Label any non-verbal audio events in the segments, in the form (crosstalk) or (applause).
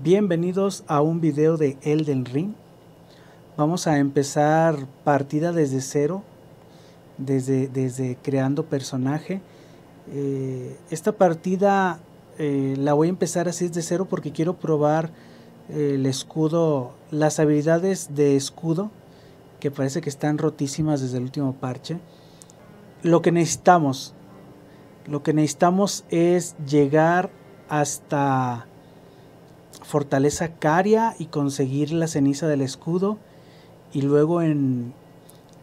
Bienvenidos a un video de Elden Ring. Vamos a empezar partida desde cero, desde, desde creando personaje. Eh, esta partida eh, la voy a empezar así desde cero porque quiero probar eh, el escudo, las habilidades de escudo, que parece que están rotísimas desde el último parche. Lo que necesitamos, lo que necesitamos es llegar hasta Fortaleza Caria y conseguir la ceniza del escudo. Y luego en,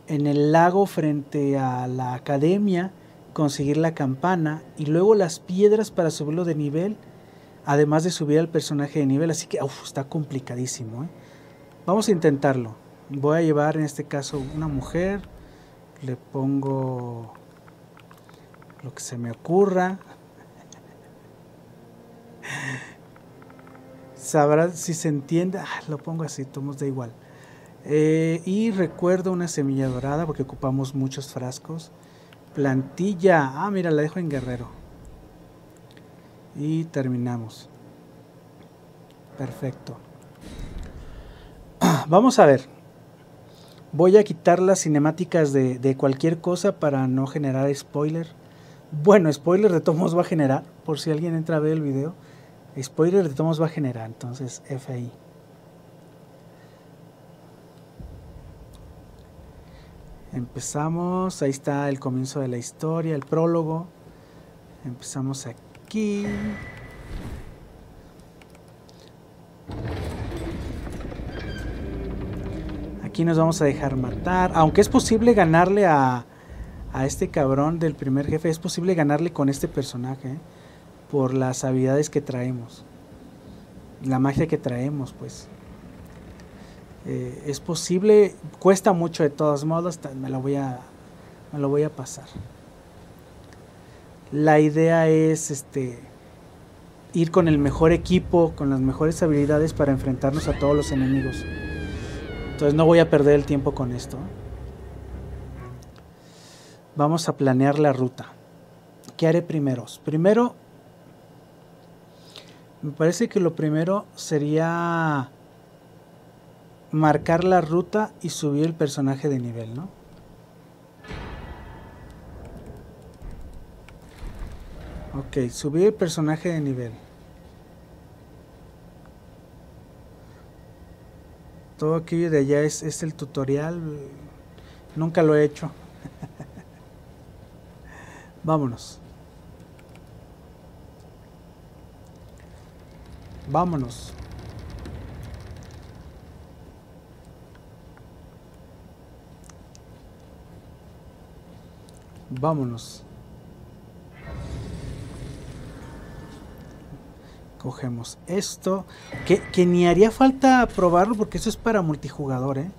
en el lago frente a la academia conseguir la campana. Y luego las piedras para subirlo de nivel. Además de subir al personaje de nivel. Así que está complicadísimo. ¿eh? Vamos a intentarlo. Voy a llevar en este caso una mujer. Le pongo lo que se me ocurra sabrá si se entiende. Ah, lo pongo así, tomos da igual. Eh, y recuerdo una semilla dorada porque ocupamos muchos frascos. Plantilla. Ah, mira, la dejo en guerrero. Y terminamos. Perfecto. (clears throat) Vamos a ver. Voy a quitar las cinemáticas de, de cualquier cosa para no generar spoiler. Bueno, spoiler de todos va a generar, por si alguien entra a ver el video spoiler de todos va a generar, entonces FI. Empezamos, ahí está el comienzo de la historia, el prólogo. Empezamos aquí. Aquí nos vamos a dejar matar. Aunque es posible ganarle a, a este cabrón del primer jefe, es posible ganarle con este personaje. ¿eh? Por las habilidades que traemos, la magia que traemos, pues. Eh, es posible, cuesta mucho de todos modos, me lo voy a, me lo voy a pasar. La idea es este ir con el mejor equipo, con las mejores habilidades para enfrentarnos a todos los enemigos. Entonces no voy a perder el tiempo con esto. Vamos a planear la ruta. ¿Qué haré primero? Primero me parece que lo primero sería marcar la ruta y subir el personaje de nivel, ¿no? Ok, subir el personaje de nivel. Todo aquello de allá es, es el tutorial. Nunca lo he hecho. (laughs) Vámonos. Vámonos. Vámonos. Cogemos esto. Que, que, ni haría falta probarlo porque eso es para multijugador, ¿eh?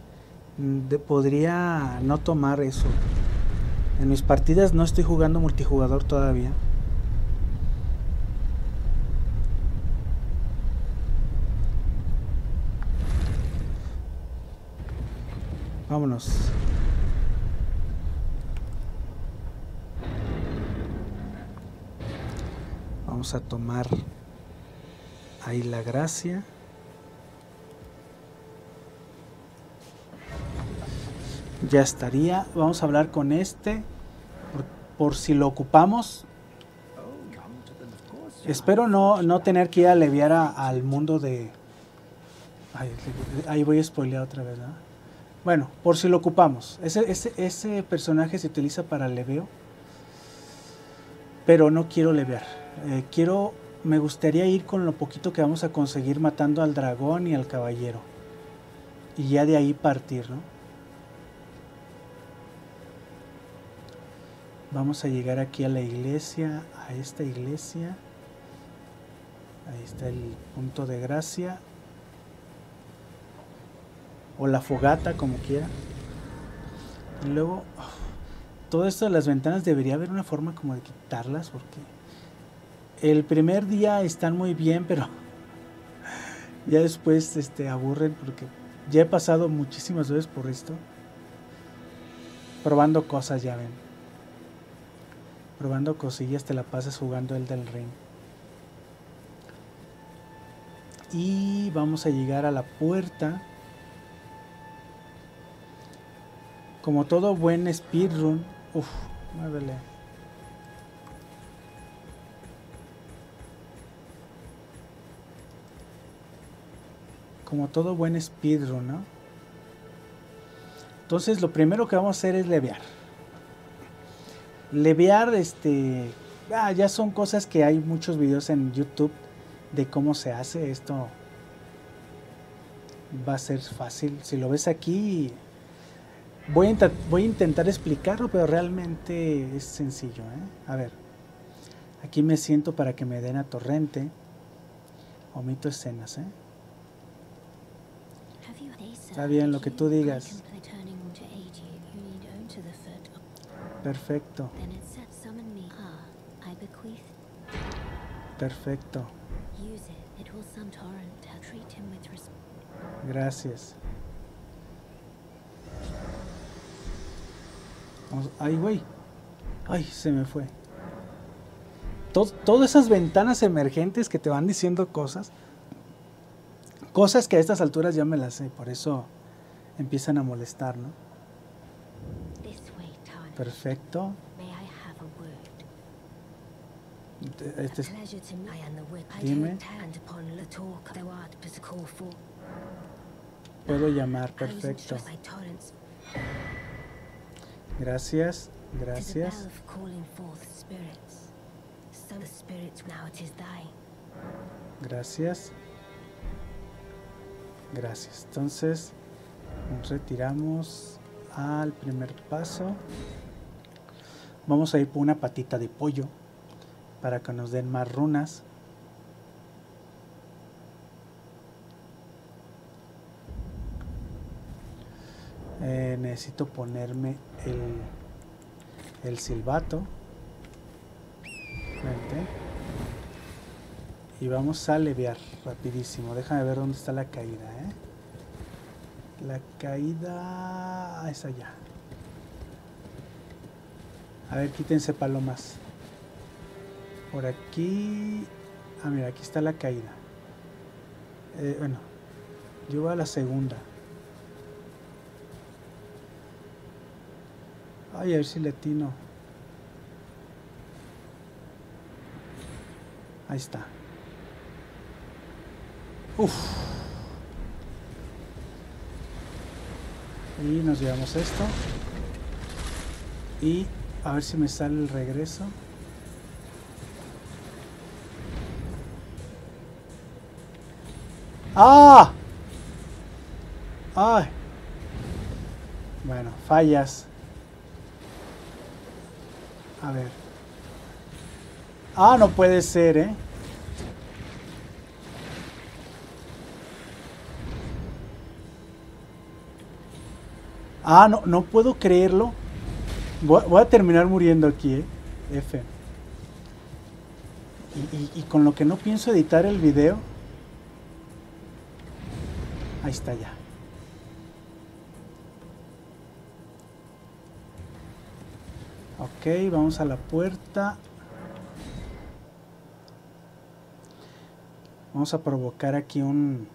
De, podría no tomar eso. En mis partidas no estoy jugando multijugador todavía. Vámonos. Vamos a tomar ahí la gracia. Ya estaría. Vamos a hablar con este. Por, si lo ocupamos. Espero no, no tener que ir a aliviar al mundo de... ahí voy a spoilear otra vez, ¿no? Bueno, por si lo ocupamos. Ese, personaje se utiliza para leveo. Pero no quiero levear. Eh, quiero. Me gustaría ir con lo poquito que vamos a conseguir matando al dragón y al caballero. Y ya de ahí partir, ¿no? Vamos a llegar aquí a la iglesia, a esta iglesia. Ahí está el punto de gracia o la fogata, como quiera. Y luego, todo esto de las ventanas debería haber una forma como de quitarlas, porque el primer día están muy bien, pero (laughs) ya después este, aburren, porque ya he pasado muchísimas veces por esto. Probando cosas, ya ven. Probando cosillas, te la pasas jugando el del ring. Y vamos a llegar a la puerta. Como todo buen speedrun. Uf, muévele. Como todo buen speedrun, ¿no? Entonces lo primero que vamos a hacer es levear. Levear, este... Ah, ya son cosas que hay muchos videos en YouTube de cómo se hace esto. Va a ser fácil. Si lo ves aquí, voy a, voy a intentar explicarlo, pero realmente es sencillo. ¿eh? A ver, aquí me siento para que me den a torrente. Omito escenas. ¿eh? Está bien, lo que tú digas. Perfecto. Perfecto. Gracias. Ay, güey. Ay, se me fue. todas esas ventanas emergentes que te van diciendo cosas. Cosas que a estas alturas ya me las sé. Por eso empiezan a molestar, ¿no? Perfecto. Este es... Dime. Puedo llamar, perfecto. Gracias, gracias. Gracias. Gracias. Entonces, nos retiramos al primer paso. Vamos a ir por una patita de pollo para que nos den más runas. Eh, necesito ponerme el, el silbato. Y vamos a leviar rapidísimo. Déjame ver dónde está la caída. ¿eh? La caída es allá. A ver, quítense palomas. Por aquí... Ah, mira, aquí está la caída. Eh, bueno, yo voy a la segunda. Ay, a ver si le tino. Ahí está. Uf. Y nos llevamos esto. Y a ver si me sale el regreso. ¡Ah! ¡Ay! Bueno, fallas. A ver. Ah, no puede ser, ¿eh? Ah, no, no puedo creerlo. Voy, a terminar muriendo aquí, ¿eh? F. Y, y, con lo que no pienso editar el video. Ahí está ya. Ok, vamos a la puerta. Vamos a provocar aquí un,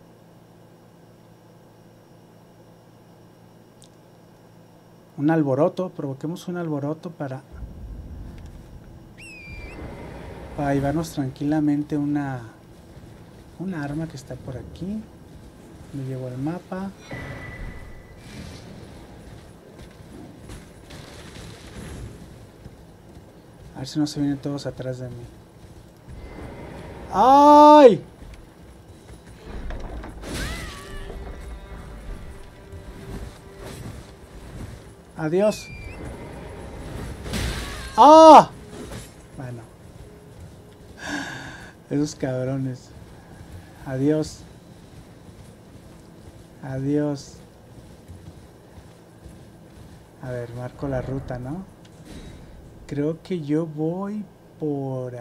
un alboroto, provoquemos un alboroto para, para llevarnos tranquilamente una, una arma que está por aquí. Me llevo el mapa. Ver si no se vienen todos atrás de mí. ¡Ay! Adiós. ¡Ah! Bueno. Esos cabrones. Adiós. Adiós. A ver, marco la ruta, ¿no? Creo que yo voy por,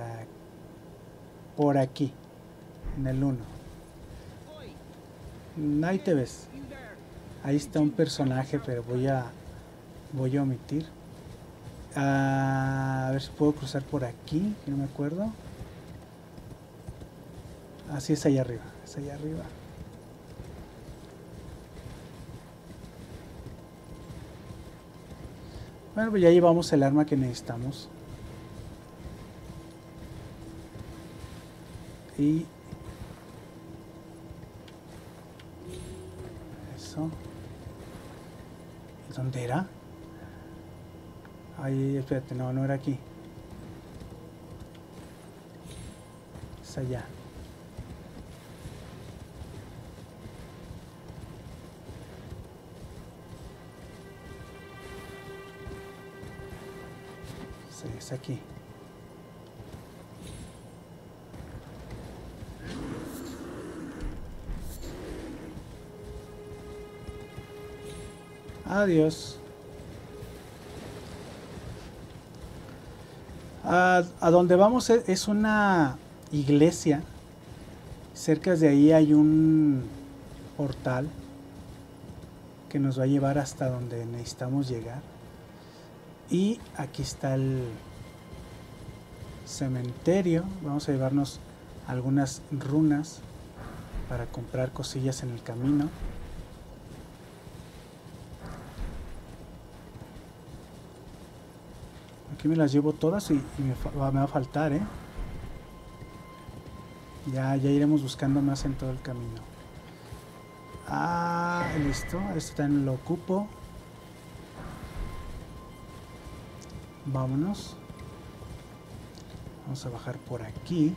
por aquí, en el 1. Ahí te ves. Ahí está un personaje, pero voy a voy a omitir. a ver si puedo cruzar por aquí, que no me acuerdo. Así es allá arriba, es allá arriba. Bueno, pues ya llevamos el arma que necesitamos. Y... Eso. ¿Dónde era? Ay, espérate, no, no era aquí. Es allá. Aquí. Adiós. A, a donde vamos es, es una iglesia. Cerca de ahí hay un portal que nos va a llevar hasta donde necesitamos llegar. Y aquí está el cementerio. Vamos a llevarnos algunas runas para comprar cosillas en el camino. Aquí me las llevo todas y, me, va- a faltar, ¿eh? Ya, ya iremos buscando más en todo el camino. Ah, listo. Este también lo ocupo. Vámonos. Vamos a bajar por aquí.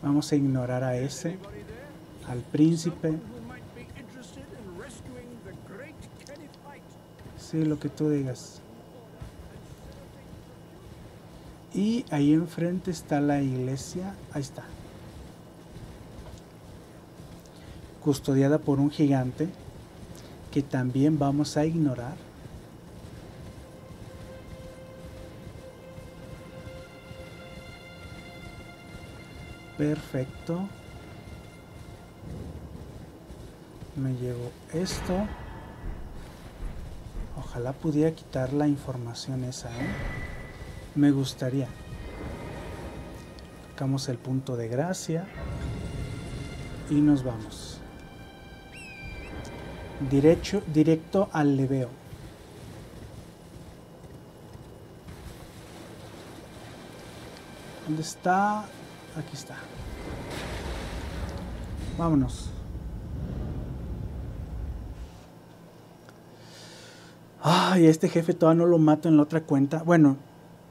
Vamos a ignorar a ese, al príncipe. Sí, lo que tú digas. Y ahí enfrente está la iglesia. Ahí está. Custodiada por un gigante que también vamos a ignorar. Perfecto. Me llevo esto. Ojalá pudiera quitar la información esa, ¿eh? Me gustaría. Tocamos el punto de gracia y nos vamos. Derecho, directo al leveo. ¿Dónde está? Aquí está. Vámonos. Ay, este jefe todavía no lo mato en la otra cuenta. Bueno,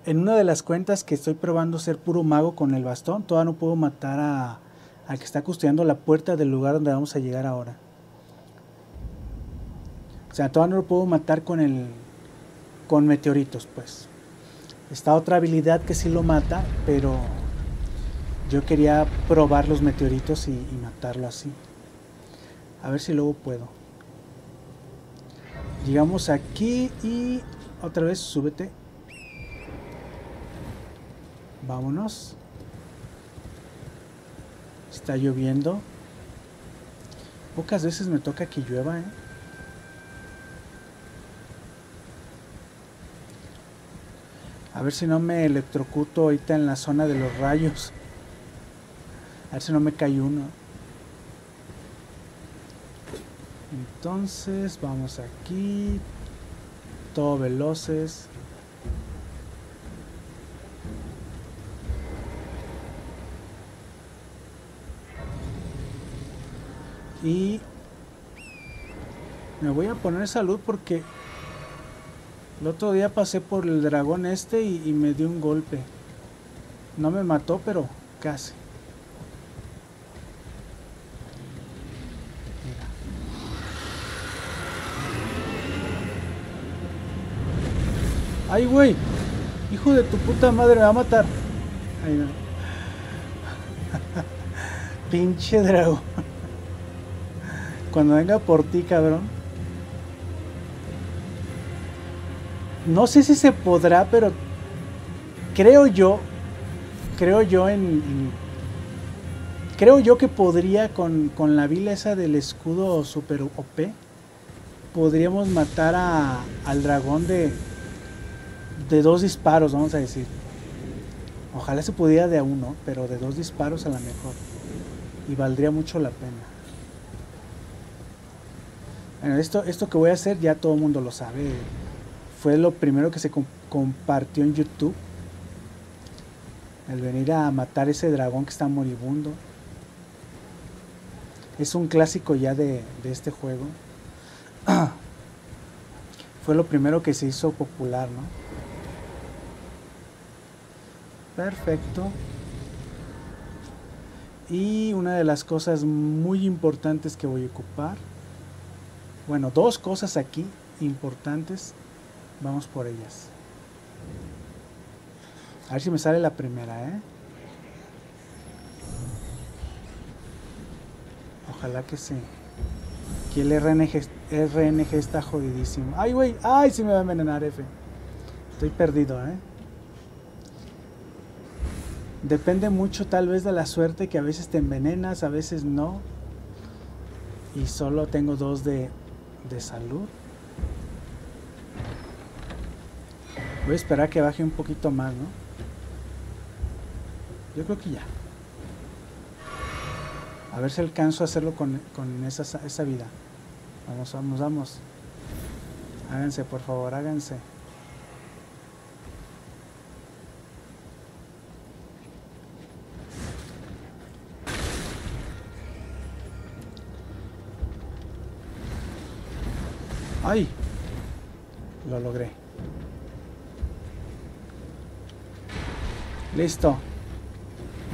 en una de las cuentas que estoy probando ser puro mago con el bastón, todavía no puedo matar a, al que está custodiando la puerta del lugar donde vamos a llegar ahora. O sea, todavía no lo puedo matar con el con meteoritos, pues. Está otra habilidad que sí lo mata, pero yo quería probar los meteoritos y, matarlo así. A ver si luego puedo. Llegamos aquí y otra vez súbete. Vámonos. Está lloviendo. Pocas veces me toca que llueva, ¿eh? A ver si no me electrocuto ahorita en la zona de los rayos. A ver si no me cae uno. Entonces vamos aquí. Todo veloces. Y me voy a poner salud porque el otro día pasé por el dragón este y, y me dio un golpe. No me mató, pero casi. ¡Ay, güey! Hijo de tu puta madre, me va a matar. Ahí no. (laughs) Pinche dragón. Cuando venga por ti, cabrón. No sé si se podrá, pero creo yo, creo yo en, en- creo yo que podría con, con la vila esa del escudo super OP, podríamos matar a, al dragón de, de dos disparos, vamos a decir. Ojalá se pudiera de a uno, pero de dos disparos a lo mejor. y valdría mucho la pena. Bueno, esto, esto que voy a hacer ya todo el mundo lo sabe. Fue lo primero que se compartió en YouTube. El venir a matar ese dragón que está moribundo. Es un clásico ya de, de este juego. (clears throat) Fue lo primero que se hizo popular, ¿no? Perfecto. Y una de las cosas muy importantes que voy a ocupar, bueno, dos cosas aquí importantes, vamos por ellas. A ver si me sale la primera, ¿eh? Ojalá que sí. Aquí el RNG, RNG está jodidísimo. Ay, güey, ay, se me va a envenenar F. Estoy perdido, ¿eh? Depende mucho tal vez de la suerte que a veces te envenenas, a veces no. Y solo tengo dos de, de salud. Voy a esperar que baje un poquito más, ¿no? Yo creo que ya. A ver si alcanzo a hacerlo con, con esa, esa vida. Vamos, vamos, vamos. Háganse, por favor, háganse. ¡Ay! Lo logré. Listo.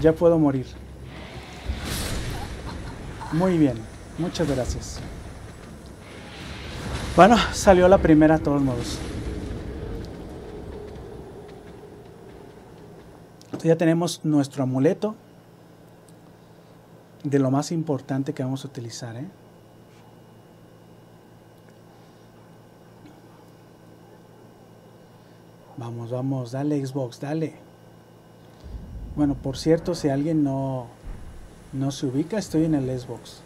Ya puedo morir. Muy bien. Muchas gracias. Bueno, salió la primera de todos modos. Entonces ya tenemos nuestro amuleto de lo más importante que vamos a utilizar. ¿eh? Vamos, vamos, dale Xbox, dale. Bueno, por cierto, si alguien no, no se ubica, estoy en el Xbox.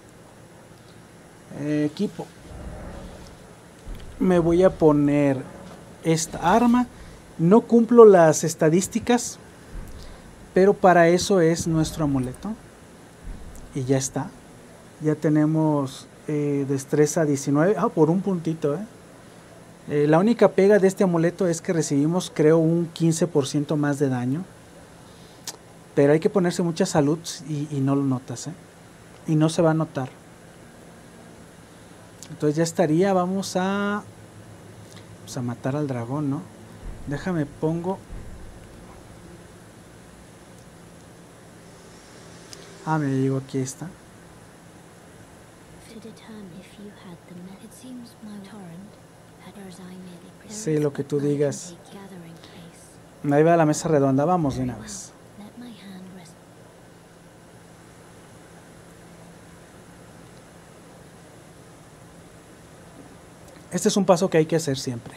Eh, equipo. Me voy a poner esta arma. No cumplo las estadísticas, pero para eso es nuestro amuleto. Y ya está. Ya tenemos eh, destreza 19. Ah, por un puntito, ¿eh? Eh, la única pega de este amuleto es que recibimos creo un 15% más de daño. Pero hay que ponerse mucha salud y, no lo notas. ¿eh? Y no se va a notar. Entonces ya estaría. Vamos a... Pues a matar al dragón, ¿no? Déjame pongo... Ah, me llegó aquí esta. Sí, lo que tú digas. Ahí va la mesa redonda, vamos de una vez. Este es un paso que hay que hacer siempre.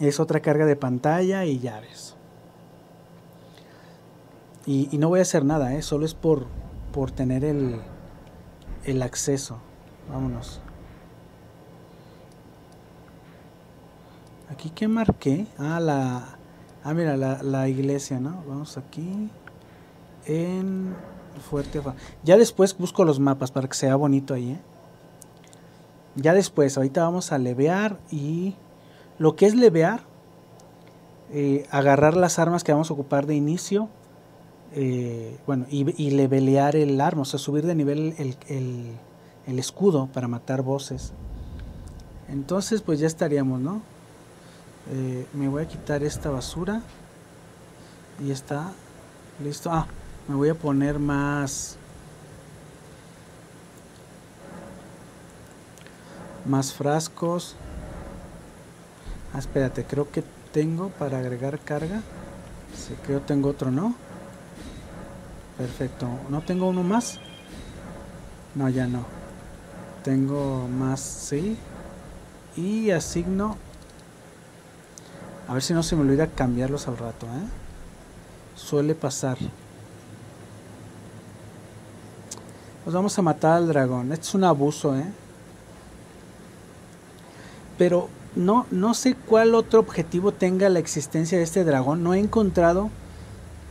Es otra carga de pantalla y llaves. Y, y no voy a hacer nada, ¿eh? solo es por, por tener el, el acceso. Vámonos. Aquí que marqué. Ah, la. Ah, mira, la, iglesia, ¿no? Vamos aquí. En Fuerte. Ya después busco los mapas para que sea bonito ahí, ¿eh? Ya después, ahorita vamos a levear y. Lo que es levear, eh, agarrar las armas que vamos a ocupar de inicio. Eh, bueno, y, y, levelear el arma, o sea, subir de nivel el, el, el escudo para matar voces. Entonces, pues ya estaríamos, ¿no? Eh, me voy a quitar esta basura. Y está listo. Ah me voy a poner más más frascos. Ah, espérate creo que tengo para agregar carga. Sí, creo tengo otro no perfecto. No tengo uno más no ya no. Tengo más sí. Y asigno a ver si no se me olvida cambiarlos al rato, ¿eh? Suele pasar. Pues vamos a matar al dragón. Esto es un abuso, ¿eh? Pero no, no sé cuál otro objetivo tenga la existencia de este dragón. No he encontrado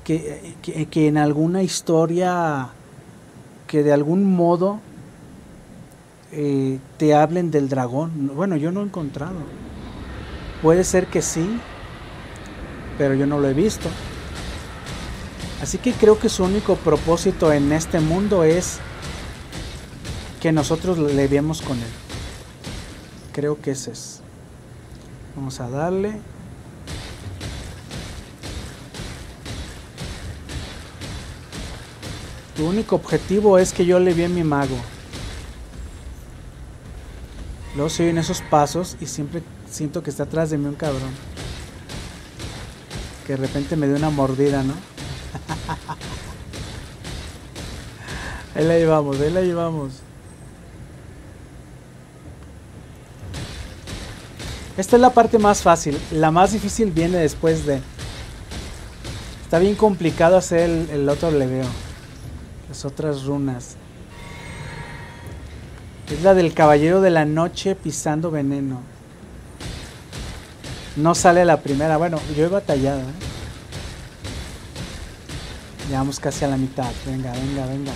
que, que, que en alguna historia que de algún modo eh, te hablen del dragón. Bueno, yo no he encontrado. Puede ser que sí, pero yo no lo he visto. Así que creo que su único propósito en este mundo es que nosotros le viemos con él. Creo que ese es. Vamos a darle. Tu único objetivo es que yo le vi a mi mago. Luego se en esos pasos y siempre siento que está atrás de mí un cabrón. Que de repente me dio una mordida, ¿no? ahí la llevamos, ahí la llevamos. Esta es la parte más fácil. La más difícil viene después de... Está bien complicado hacer el, el otro leveo. Las otras runas. Es la del caballero de la noche pisando veneno. No sale la primera. Bueno, yo he batallado. ¿eh? Llegamos casi a la mitad. Venga, venga, venga.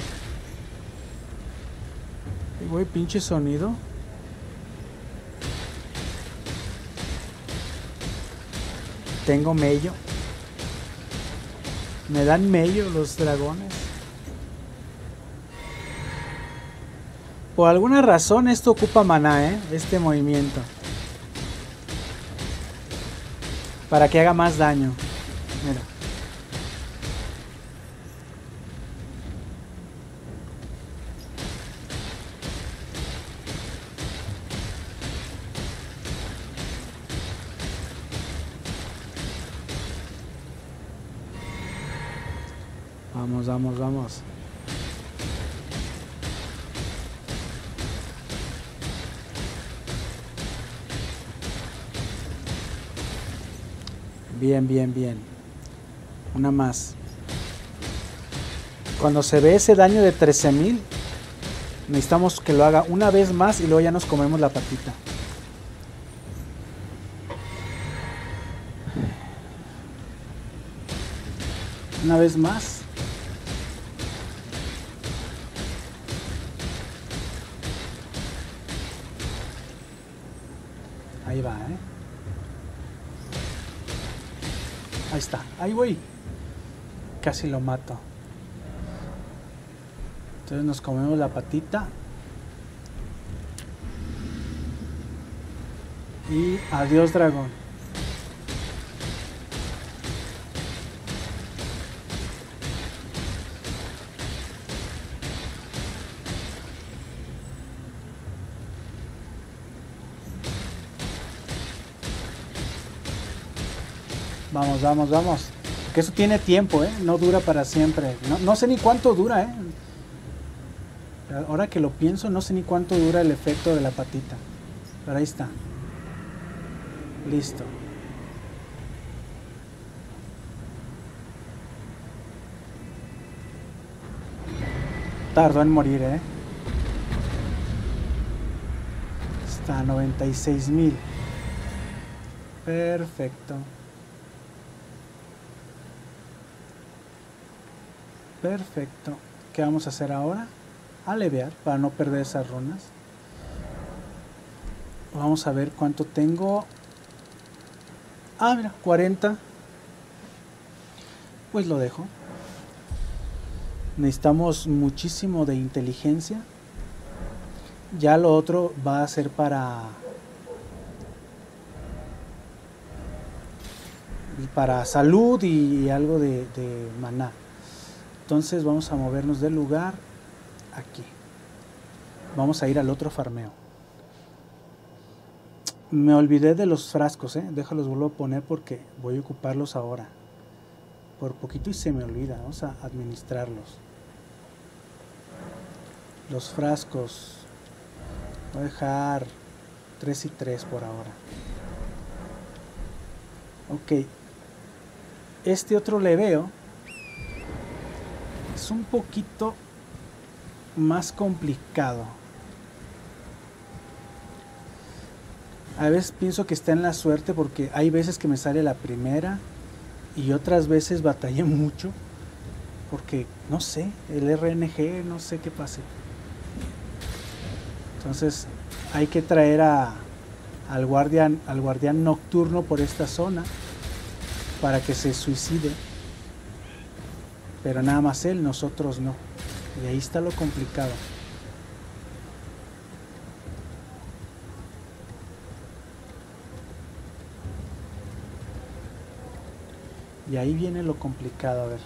Güey, pinche sonido. Tengo mello. Me dan mello los dragones. Por alguna razón esto ocupa maná, ¿eh? Este movimiento. Para que haga más daño. Mira. Vamos, vamos, vamos. Bien, bien, bien. Una más. Cuando se ve ese daño de 13.000, necesitamos que lo haga una vez más y luego ya nos comemos la patita. Una vez más. Ahí va, ¿eh? Ahí está, ahí voy. Casi lo mato. Entonces nos comemos la patita. Y adiós dragón. Vamos, vamos, vamos. Que eso tiene tiempo, ¿eh? No dura para siempre. No, sé ni cuánto dura, ¿eh? Ahora que lo pienso, no sé ni cuánto dura el efecto de la patita. Pero ahí está. Listo. Tardó en morir, ¿eh? Está a 96 mil. Perfecto. Perfecto. ¿Qué vamos a hacer ahora? Alevear para no perder esas runas. Vamos a ver cuánto tengo. Ah, mira, 40. Pues lo dejo. Necesitamos muchísimo de inteligencia. Ya lo otro va a ser para para salud y algo de, de maná. Entonces vamos a movernos del lugar aquí. Vamos a ir al otro farmeo. Me olvidé de los frascos, ¿eh? déjalos vuelvo a poner porque voy a ocuparlos ahora. Por poquito y se me olvida, vamos a administrarlos. Los frascos, voy a dejar 3 y 3 por ahora. Ok, este otro le veo es un poquito más complicado. A veces pienso que está en la suerte porque hay veces que me sale la primera y otras veces batallé (laughs) mucho porque no sé, el RNG, no sé qué pase. Entonces hay que traer a, al, guardián, al guardián nocturno por esta zona para que se suicide. Pero nada más él, nosotros no. Y ahí está lo complicado. Y ahí viene lo complicado, a ver.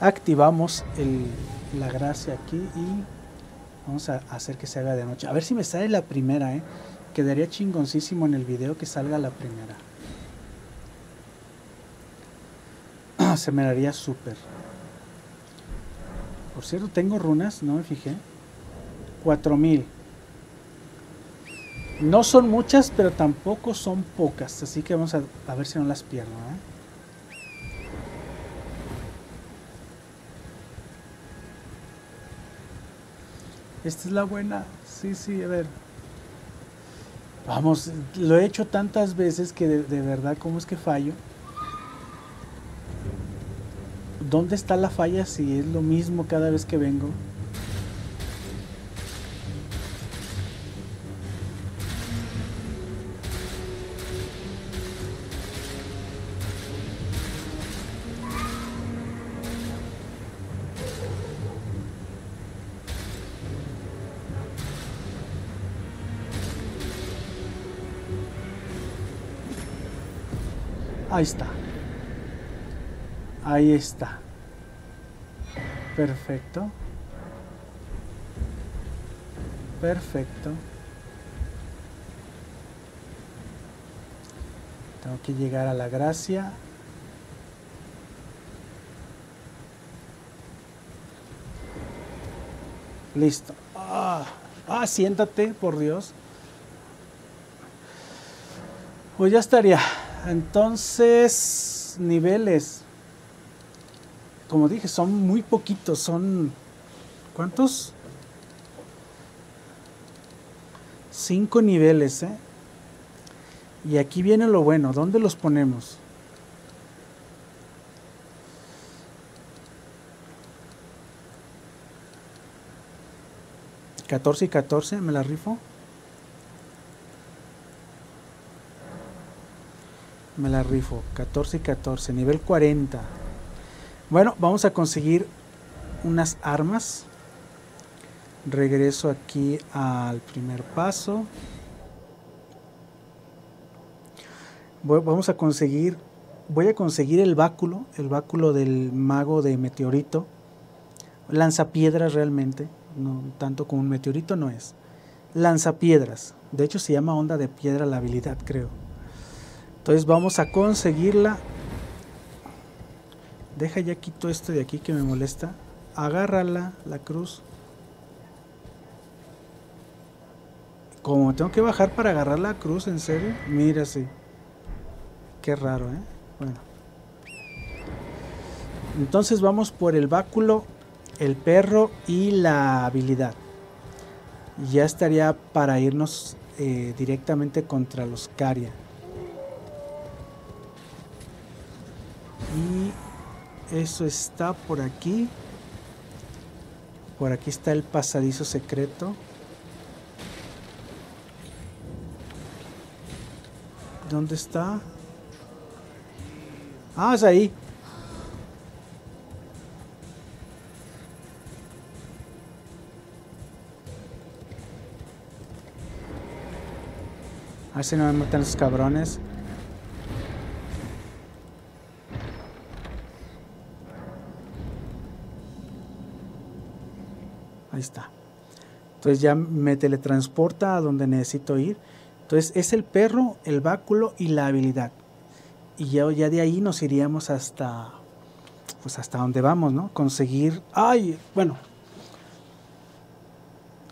Activamos el, la gracia aquí y vamos a hacer que se haga de noche. A ver si me sale la primera, ¿eh? Quedaría chingoncísimo en el video que salga la primera. (clears throat) se me daría súper. Por cierto, tengo runas, no me fijé. 4000. No son muchas, pero tampoco son pocas. Así que vamos a, a ver si no las pierdo. ¿eh? Esta es la buena. Sí, sí, a ver. Vamos, lo he hecho tantas veces que de, verdad, ¿cómo es que fallo? ¿Dónde está la falla si es lo mismo cada vez que vengo? Ahí está. Ahí está. Perfecto. Perfecto. Tengo que llegar a la gracia. Listo. Ah, ah, siéntate, por Dios. Pues ya estaría. Entonces, niveles. Como dije, son muy poquitos. Son. ¿Cuántos? Cinco niveles, ¿eh? Y aquí viene lo bueno. ¿Dónde los ponemos? ¿14 y 14? ¿Me la rifo? Me la rifo. 14 y 14. Nivel 40. Bueno, vamos a conseguir unas armas. Regreso aquí al primer paso. vamos a conseguir, voy a conseguir el báculo, el báculo del mago de meteorito. Lanzapiedras realmente, no tanto como un meteorito no es. Lanzapiedras. De hecho se llama onda de piedra la habilidad, creo. Entonces vamos a conseguirla. Deja ya quito esto de aquí que me molesta. Agárrala, la cruz. Como tengo que bajar para agarrar la cruz, ¿en serio? Mira, sí. Qué raro, ¿eh? Bueno. Entonces vamos por el báculo, el perro y la habilidad. Ya estaría para irnos eh, directamente contra los Caria. Y eso está por aquí. Por aquí está el pasadizo secreto. ¿Dónde está? Ah, es ahí. A ver si no me matan los cabrones. Ahí está. Entonces ya me teletransporta a donde necesito ir. Entonces es el perro, el báculo y la habilidad y ya, de ahí nos iríamos hasta pues hasta donde vamos, ¿no? Conseguir, ay, bueno,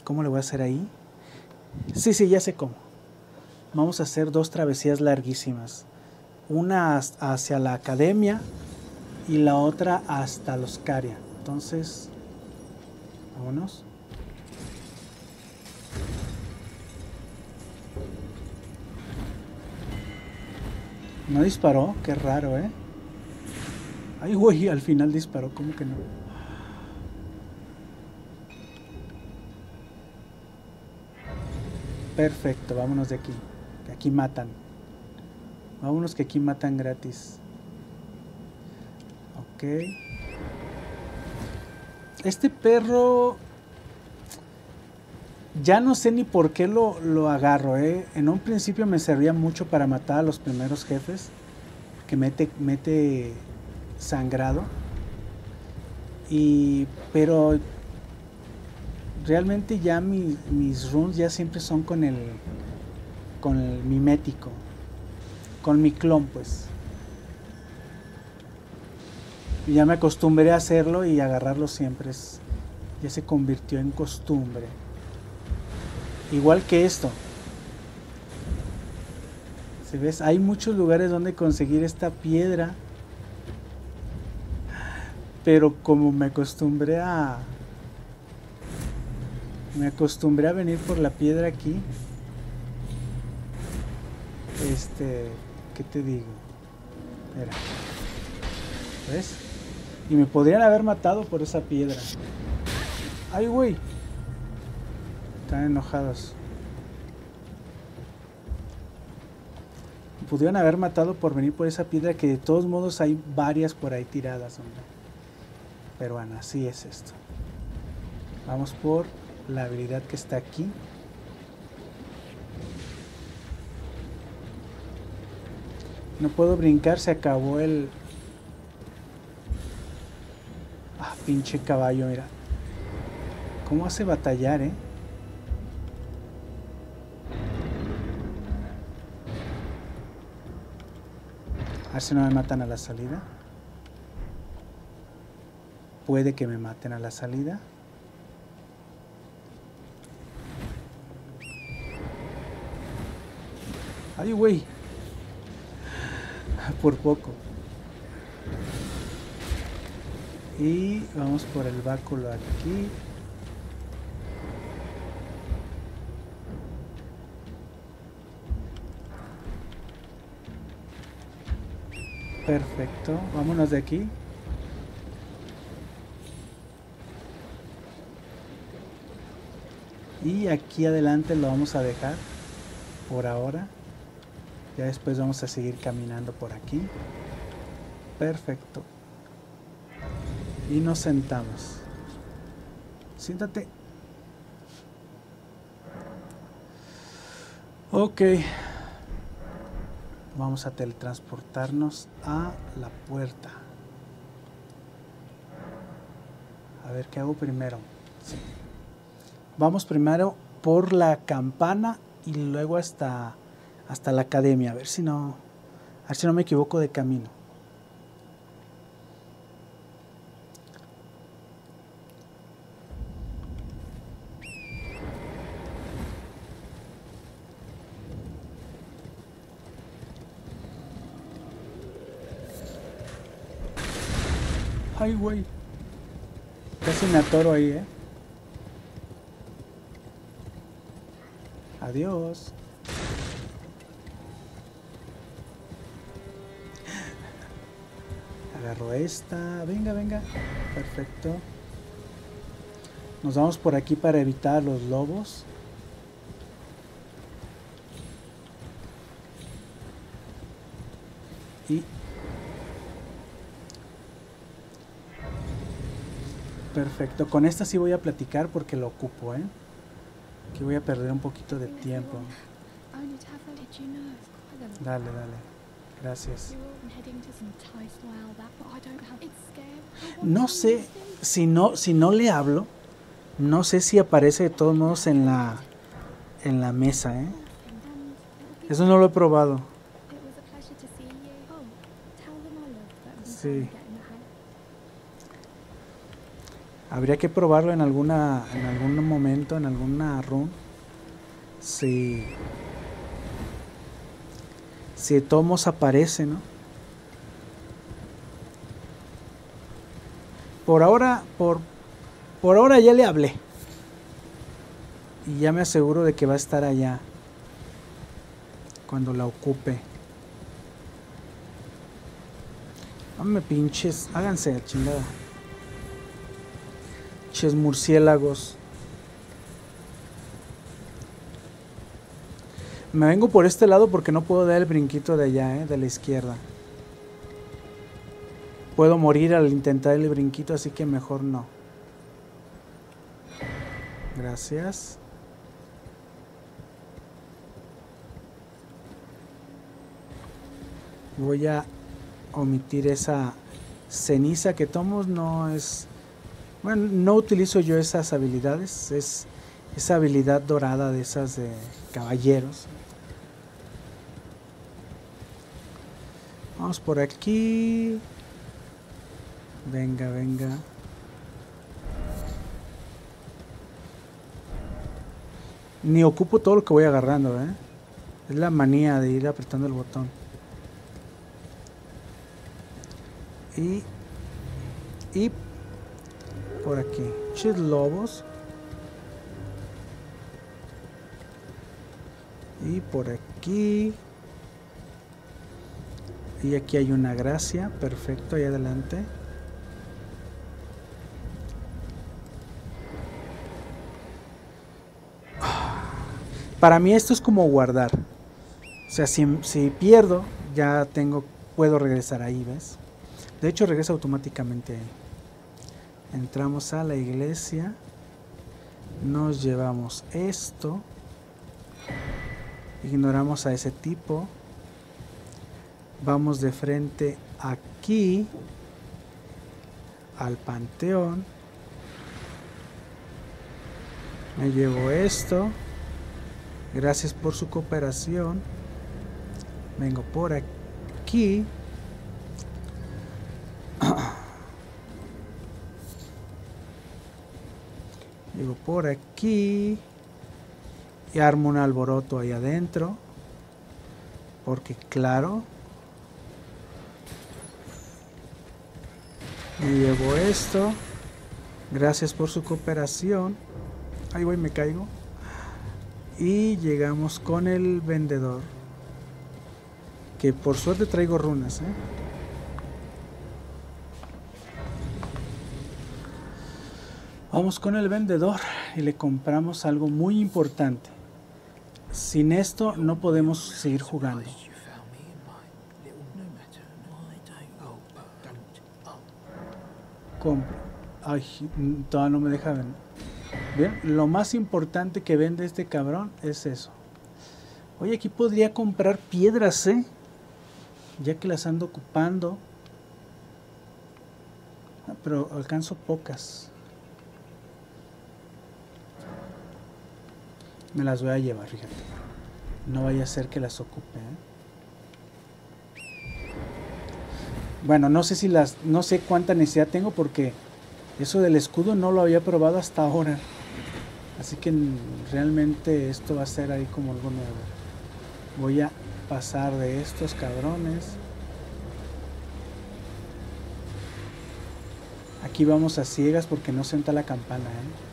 ¿cómo le voy a hacer ahí? Sí, sí, ya sé cómo. Vamos a hacer dos travesías larguísimas. Una hacia la academia y la otra hasta los Caria. Entonces, vámonos. No disparó, qué raro, ¿eh? Ay, güey, al final disparó, ¿cómo que no? Perfecto, vámonos de aquí. Que aquí matan. Vámonos que aquí matan gratis. Ok. Este perro... Ya no sé ni por qué lo, lo agarro, ¿eh? En un principio me servía mucho para matar a los primeros jefes. Que mete, mete sangrado. Y... Pero... Realmente ya mi- mis runes ya siempre son con el... Con el mimético. Con mi clon, pues. Ya me acostumbré a hacerlo y agarrarlo siempre. Es, ya se convirtió en costumbre. Igual que esto. ¿Se ves? Hay muchos lugares donde conseguir esta piedra. Pero como me acostumbré a... Me acostumbré a venir por la piedra aquí. Este... ¿Qué te digo? Mira. ¿Ves? Y me podrían haber matado por esa piedra. ¡Ay, güey! Están enojados. Me pudieron haber matado por venir por esa piedra que de todos modos hay varias por ahí tiradas, hombre. Pero bueno, así es esto. Vamos por la habilidad que está aquí. No puedo brincar, se acabó el... Ah, pinche caballo, mira. ¿Cómo hace batallar, eh? Si no me matan a la salida. Puede que me maten a la salida. Ay, güey. Por poco. Y vamos por el báculo aquí. Perfecto. Vámonos de aquí. Y aquí adelante lo vamos a dejar por ahora. Ya después vamos a seguir caminando por aquí. Perfecto. Y nos sentamos. Siéntate. Ok. Vamos a teletransportarnos a la puerta. A ver qué hago primero. Vamos primero por la campana y luego hasta, hasta la academia. A ver si no, a ver si no me equivoco de camino. Ay, güey. Casi me atoro ahí, ¿eh? Adiós. Agarro esta. Venga, venga. Perfecto. Nos vamos por aquí para evitar los lobos. Y Perfecto, con esta sí voy a platicar porque lo ocupo, ¿eh? Aquí voy a perder un poquito de tiempo. Dale, dale. Gracias. No sé si no si no le hablo, no sé si aparece de todos modos en la en la mesa, ¿eh? Eso no lo he probado. It Habría que probarlo en alguna en algún momento, en alguna run. Si si modos aparece, ¿no? Por ahora, por por ahora ya le hablé. Y ya me aseguro de que va a estar allá cuando la ocupe. Dame pinches, háganse chingada. Pinches murciélagos. Me vengo por este lado porque no puedo dar el brinquito de allá, ¿eh? de la izquierda. Puedo morir al intentar el brinquito, así que mejor no. Gracias. Voy a omitir esa ceniza que tomo. No es... Bueno, no utilizo yo esas habilidades. Es esa habilidad dorada de esas de caballeros. Vamos por aquí. Venga, venga. Ni ocupo todo lo que voy agarrando, ¿eh? Es la manía de ir apretando el botón. Y... Y... Por aquí. Chis lobos. Y por aquí. Y aquí hay una gracia. Perfecto, ahí adelante. Para mí esto es como guardar. O sea, si, si pierdo, ya tengo, puedo regresar ahí, ¿ves? De hecho, regresa automáticamente ahí. Entramos a la iglesia. Nos llevamos esto. Ignoramos a ese tipo. Vamos de frente aquí al panteón. Me llevo esto. Gracias por su cooperación. Vengo por aquí. Llego por aquí. Y armo un alboroto ahí adentro. Porque claro. Me llevo esto. Gracias por su cooperación. Ahí voy, me caigo. Y llegamos con el vendedor. Que por suerte traigo runas, ¿eh? Vamos con el vendedor y le compramos algo muy importante. Sin esto no podemos seguir jugando. Compro. Ay, todavía no me deja ver. Bien, lo más importante que vende este cabrón es eso. Oye, aquí podría comprar piedras, ¿eh? Ya que las ando ocupando. Ah, pero alcanzo pocas. Me las voy a llevar, fíjate. No vaya a ser que las ocupe, ¿eh? Bueno, no sé si las, no sé cuánta necesidad tengo porque eso del escudo no lo había probado hasta ahora. Así que realmente esto va a ser ahí como algo nuevo. Voy a pasar de estos cabrones. Aquí vamos a ciegas porque no senta la campana, ¿eh?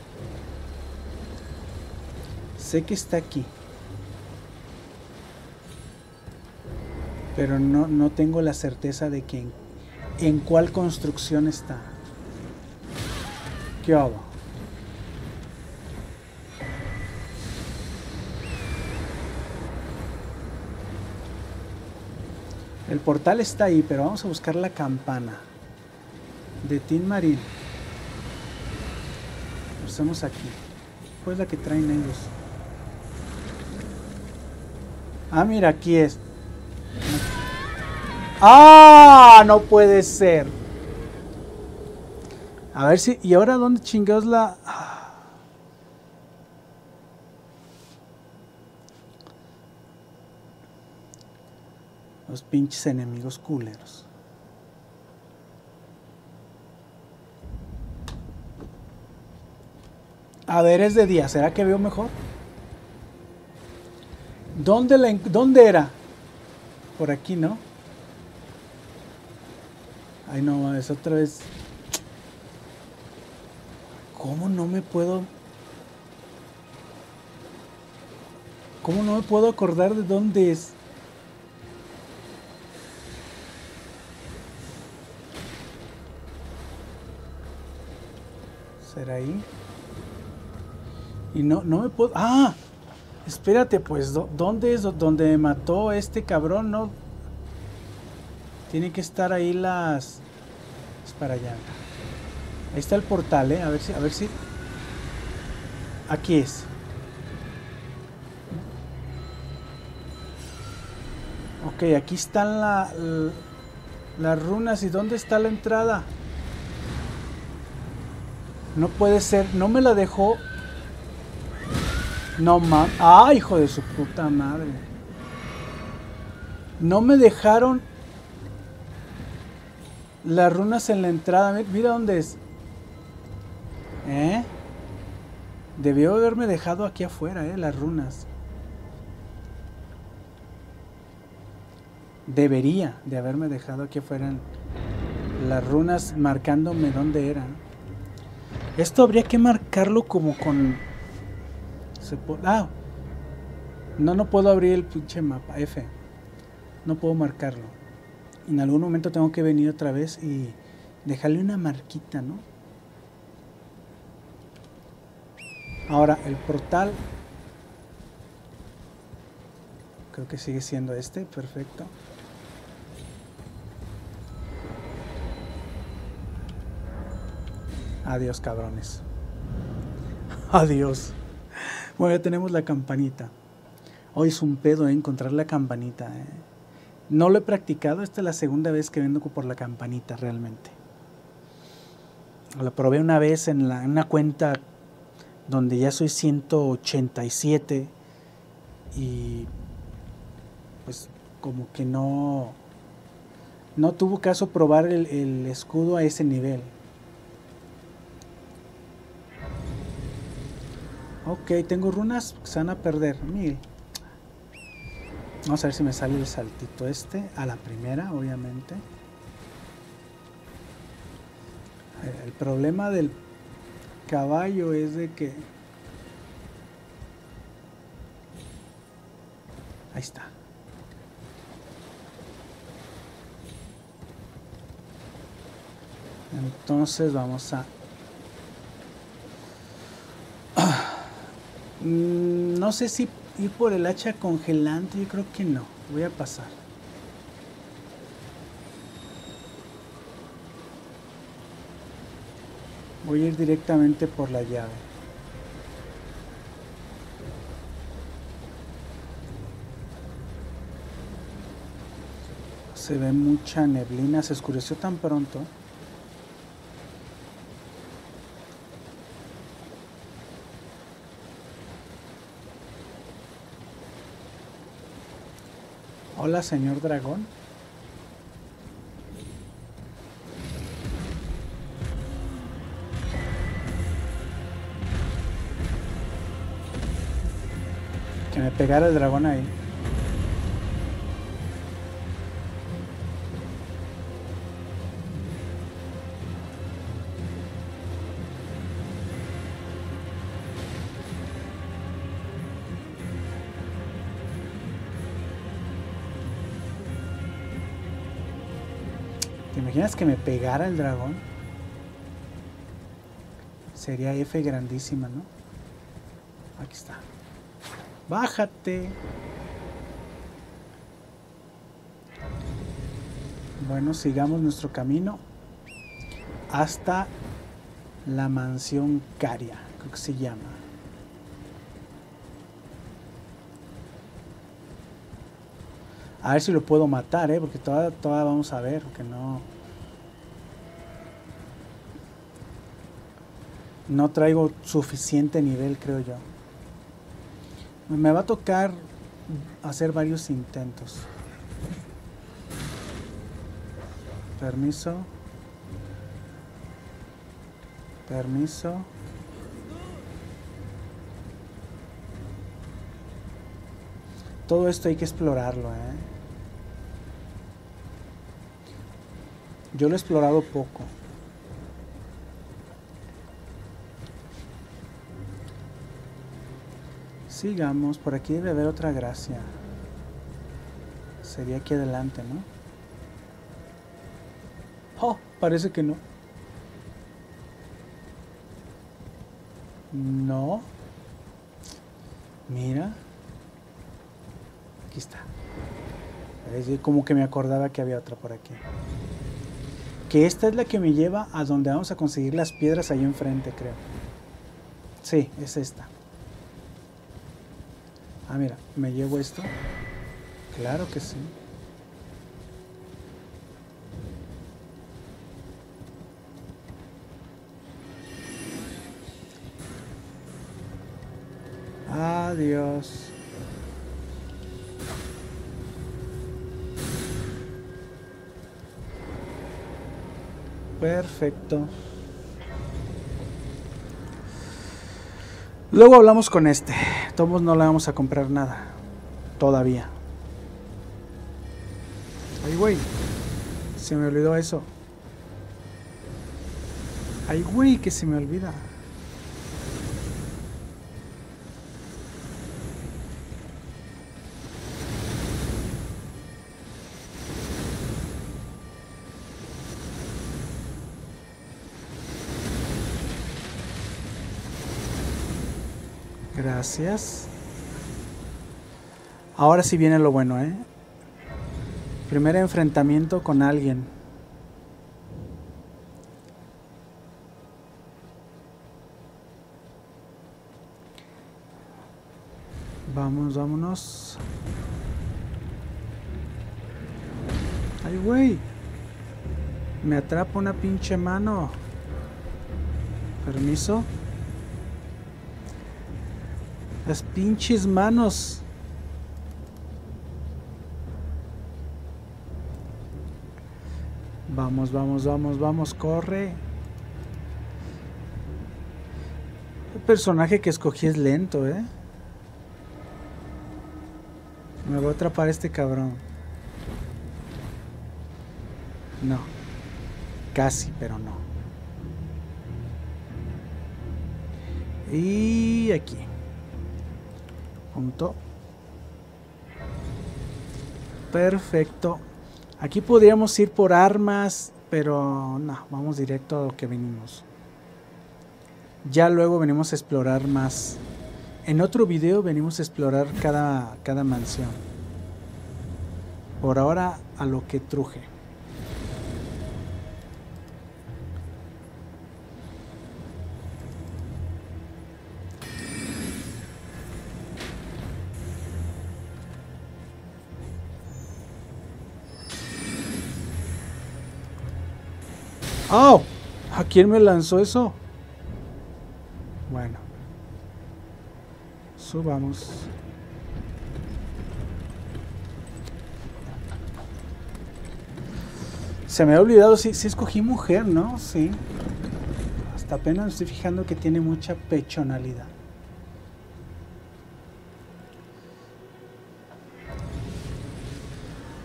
Sé que está aquí. Pero no, no tengo la certeza de que en, en cuál construcción está. ¿Qué hago? El portal está ahí, pero vamos a buscar la campana de Tin Marín. Usamos aquí. Pues la que traen ellos. Ah, mira, aquí es. ¡Ah! No puede ser. A ver si. ¿Y ahora dónde chingados la.? Los pinches enemigos culeros. A ver, es de día. ¿Será que veo mejor? ¿Dónde, la, ¿Dónde era? Por aquí, ¿no? Ay, no, es otra vez. ¿Cómo no me puedo... ¿Cómo no me puedo acordar de dónde es? ¿Será ahí? Y no, no me puedo... ¡Ah! Espérate, pues, ¿dónde es donde mató este cabrón? No. Tiene que estar ahí las. Es para allá. Ahí está el portal, ¿eh? A ver si. A ver si. Aquí es. Ok, aquí están la, las runas. ¿Y dónde está la entrada? No puede ser. No me la dejó no mames. Ah, hijo de su puta madre. No me dejaron las runas en la entrada. Mira dónde es. ¿Eh? Debió haberme dejado aquí afuera, ¿eh? Las runas. Debería de haberme dejado aquí afuera las runas marcándome dónde eran. Esto habría que marcarlo como con ah, no, no puedo abrir el pinche mapa, F. No puedo marcarlo. En algún momento tengo que venir otra vez y dejarle una marquita, ¿no? Ahora, el portal... Creo que sigue siendo este, perfecto. Adiós, cabrones. (laughs) Adiós. Bueno, ya tenemos la campanita. Hoy es un pedo ¿eh? encontrar la campanita. ¿eh? No lo he practicado, esta es la segunda vez que vendo por la campanita realmente. La probé una vez en, la, una cuenta donde ya soy 187 y pues como que no no tuvo caso probar el escudo a ese nivel. Ok, tengo runas que se van a perder. Mil. Vamos a ver si me sale el saltito este. A la primera, obviamente. El problema del caballo es de que... Ahí está. Entonces vamos a Mm, no sé si ir por el hacha congelante, yo creo que no. Voy a pasar. Voy a ir directamente por la llave. Se ve mucha neblina, se oscureció tan pronto. Hola, señor dragón. Que me pegara el dragón ahí. Imaginas que me pegara el dragón? Sería F grandísima, ¿no? Aquí está. Bájate. Bueno, sigamos nuestro camino hasta la mansión Caria, creo que se llama. A ver si lo puedo matar, ¿eh? Porque todavía, vamos a ver, que no... no traigo suficiente nivel, creo yo. Me va a tocar hacer varios intentos. Permiso. Permiso. Todo esto hay que explorarlo, ¿eh? Yo lo he explorado poco. Sigamos, por aquí debe haber otra gracia. Sería aquí adelante, ¿no? Oh, parece que no. No. Mira. Aquí está. Es como que me acordaba que había otra por aquí. Que esta es la que me lleva a donde vamos a conseguir las piedras ahí enfrente, creo. Sí, es esta. Ah, mira, me llevo esto. Claro que sí. Adiós. Perfecto. Luego hablamos con este. Todos no le vamos a comprar nada. Todavía. Ay, güey. Se me olvidó eso. Ay, güey, que se me olvida. Gracias. Ahora sí viene lo bueno, ¿eh? Primer enfrentamiento con alguien. Vamos, vámonos. Ay, güey. Me atrapa una pinche mano. Permiso. Las pinches manos. Vamos, vamos, vamos, vamos, corre. El personaje que escogí es lento, ¿eh? Me voy a atrapar este cabrón. No. Casi, pero no. Y aquí. Perfecto. Aquí podríamos ir por armas, pero no, vamos directo a lo que venimos. Ya luego venimos a explorar más. En otro video venimos a explorar cada, cada mansión. Por ahora a lo que truje. ¡Oh! ¿A quién me lanzó eso? Bueno. Subamos. Se me ha olvidado, sí, sí escogí mujer, ¿no? Sí. Hasta apenas me estoy fijando que tiene mucha pechonalidad.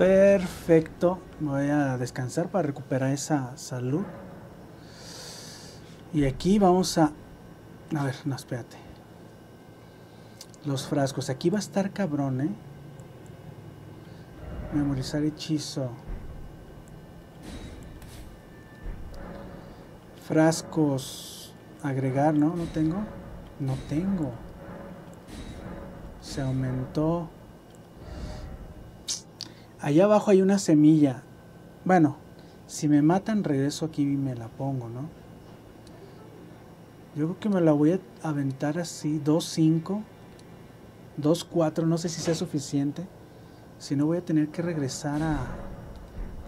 Perfecto. Voy a descansar para recuperar esa salud. Y aquí vamos a... A ver, no, espérate. Los frascos. Aquí va a estar cabrón, ¿eh? Memorizar hechizo. Frascos. Agregar, ¿no? ¿No tengo? No tengo. Se aumentó. Allá abajo hay una semilla. Bueno, si me matan regreso aquí y me la pongo, ¿no? Yo creo que me la voy a aventar así, 2-5, 2-4, no sé si sea suficiente. Si no voy a tener que regresar a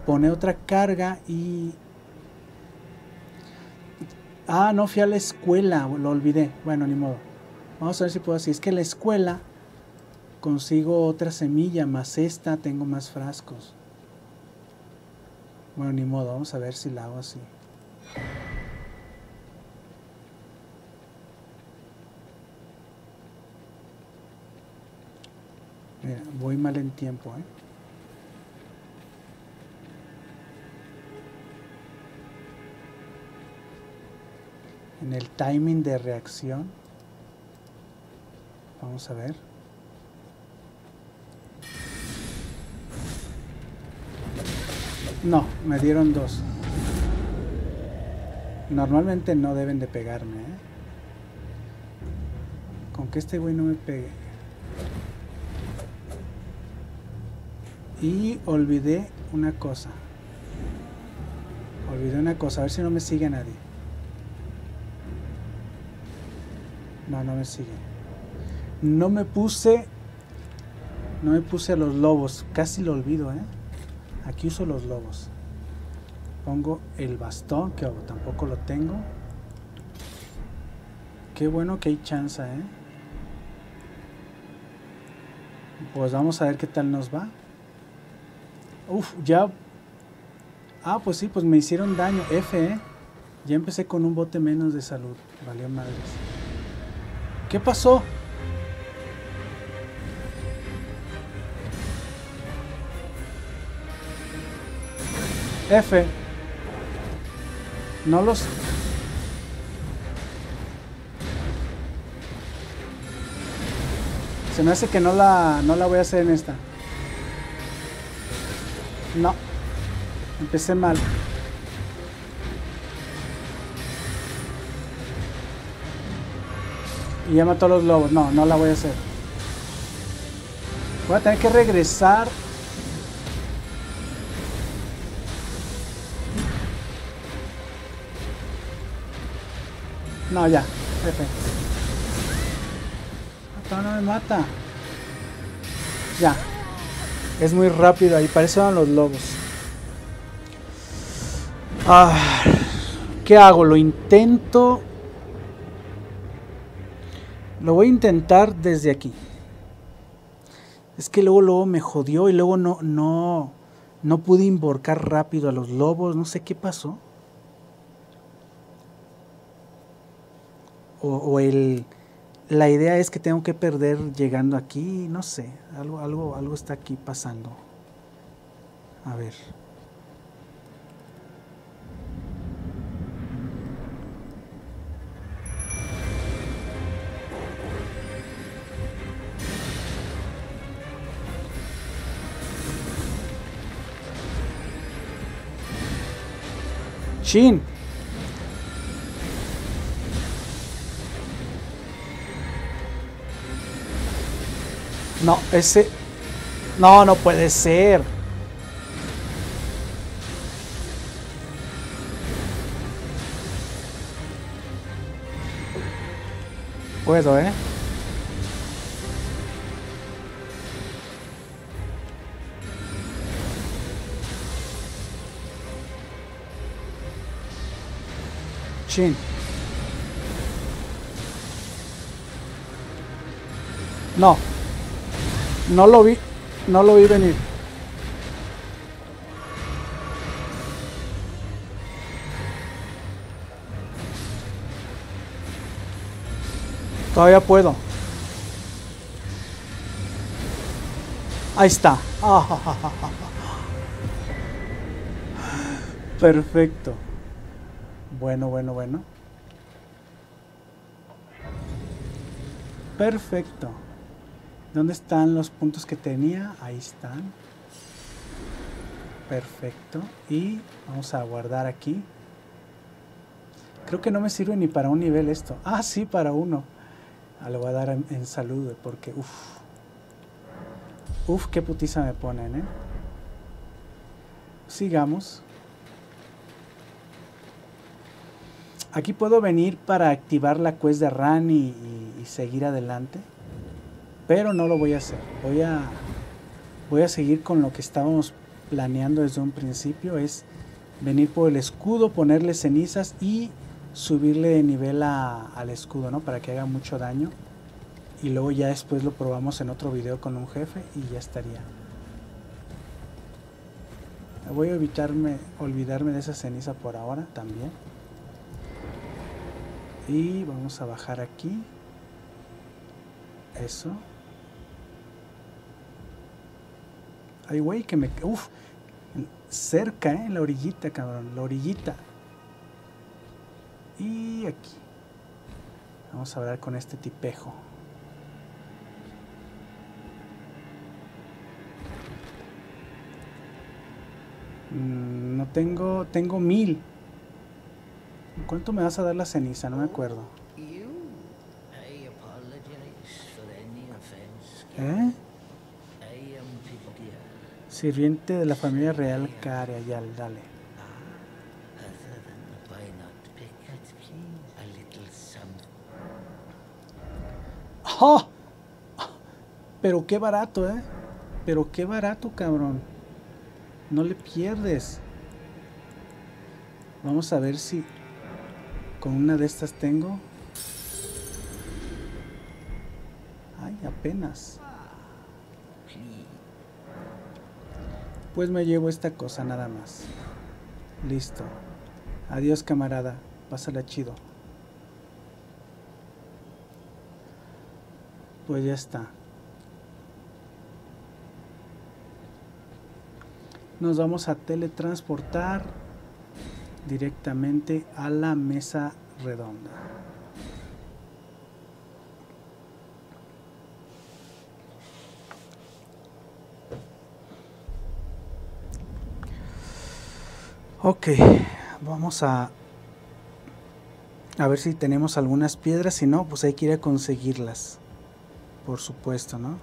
poner otra carga y... Ah, no fui a la escuela, lo olvidé. Bueno, ni modo. Vamos a ver si puedo así. Es que la escuela consigo otra semilla, más esta tengo más frascos. Bueno, ni modo, vamos a ver si la hago así. Mira, voy mal en tiempo, ¿eh? En el timing de reacción. Vamos a ver. No, me dieron dos. Normalmente no deben de pegarme, ¿eh? Con que este güey no me pegue. Y olvidé una cosa. Olvidé una cosa. A ver si no me sigue nadie. No, no me sigue. No me puse... No me puse a los lobos. Casi lo olvido, ¿eh? Aquí uso los lobos. Pongo el bastón, que tampoco lo tengo. Qué bueno que hay chance, ¿eh? Pues vamos a ver qué tal nos va. Uf, ya... Ah, pues sí, pues me hicieron daño. F, ¿eh? Ya empecé con un bote menos de salud. Valió madres. ¿Qué pasó? F. No los... Se me hace que no la, no la voy a hacer en esta. No. Empecé mal. Y ya mató a los lobos. No, no la voy a hacer. Voy a tener que regresar. No, ya. F. No, me mata. Ya. Es muy rápido ahí. Para los lobos. Ah, ¿Qué hago? Lo intento. Lo voy a intentar desde aquí. Es que luego, luego me jodió y luego no, no, no pude invocar rápido a los lobos. No sé qué pasó. O, o el, la idea es que tengo que perder llegando aquí. No sé. Algo, algo, algo está aquí pasando. A ver. Shin. No, ese... No, no puede ser. Puedo, ¿eh? Chin. No. No lo vi. No lo vi venir. Todavía puedo. Ahí está. (laughs) Perfecto. Bueno, bueno, bueno. Perfecto. ¿Dónde están los puntos que tenía? Ahí están. Perfecto. Y vamos a guardar aquí. Creo que no me sirve ni para un nivel esto. Ah, sí, para uno. Ah, le voy a dar en, en salud porque, uff. Uf, qué putiza me ponen, ¿eh? Sigamos. Aquí puedo venir para activar la quest de Run y, y, y, seguir adelante. Pero no lo voy a hacer. Voy a, voy a seguir con lo que estábamos planeando desde un principio. Es venir por el escudo, ponerle cenizas y subirle de nivel al escudo, ¿no? Para que haga mucho daño. Y luego ya después lo probamos en otro video con un jefe y ya estaría. Voy a evitarme, olvidarme de esa ceniza por ahora también. Y vamos a bajar aquí. Eso. Ay, güey, que me... Uf, cerca, ¿eh? En la orillita, cabrón. La orillita. Y aquí. Vamos a hablar con este tipejo. Mm, no tengo... Tengo mil. ¿Cuánto me vas a dar la ceniza? No me acuerdo. Sirviente de la familia real Care Ayal, dale. ¡Oh! Pero qué barato, ¿eh? Pero qué barato, cabrón. No le pierdes. Vamos a ver si con una de estas tengo. Ay, apenas. Pues me llevo esta cosa nada más. Listo. Adiós, camarada. Pásala chido. Pues ya está. Nos vamos a teletransportar directamente a la mesa redonda. Ok, vamos a a ver si tenemos algunas piedras, si no, pues hay que ir a conseguirlas. Por supuesto, ¿no?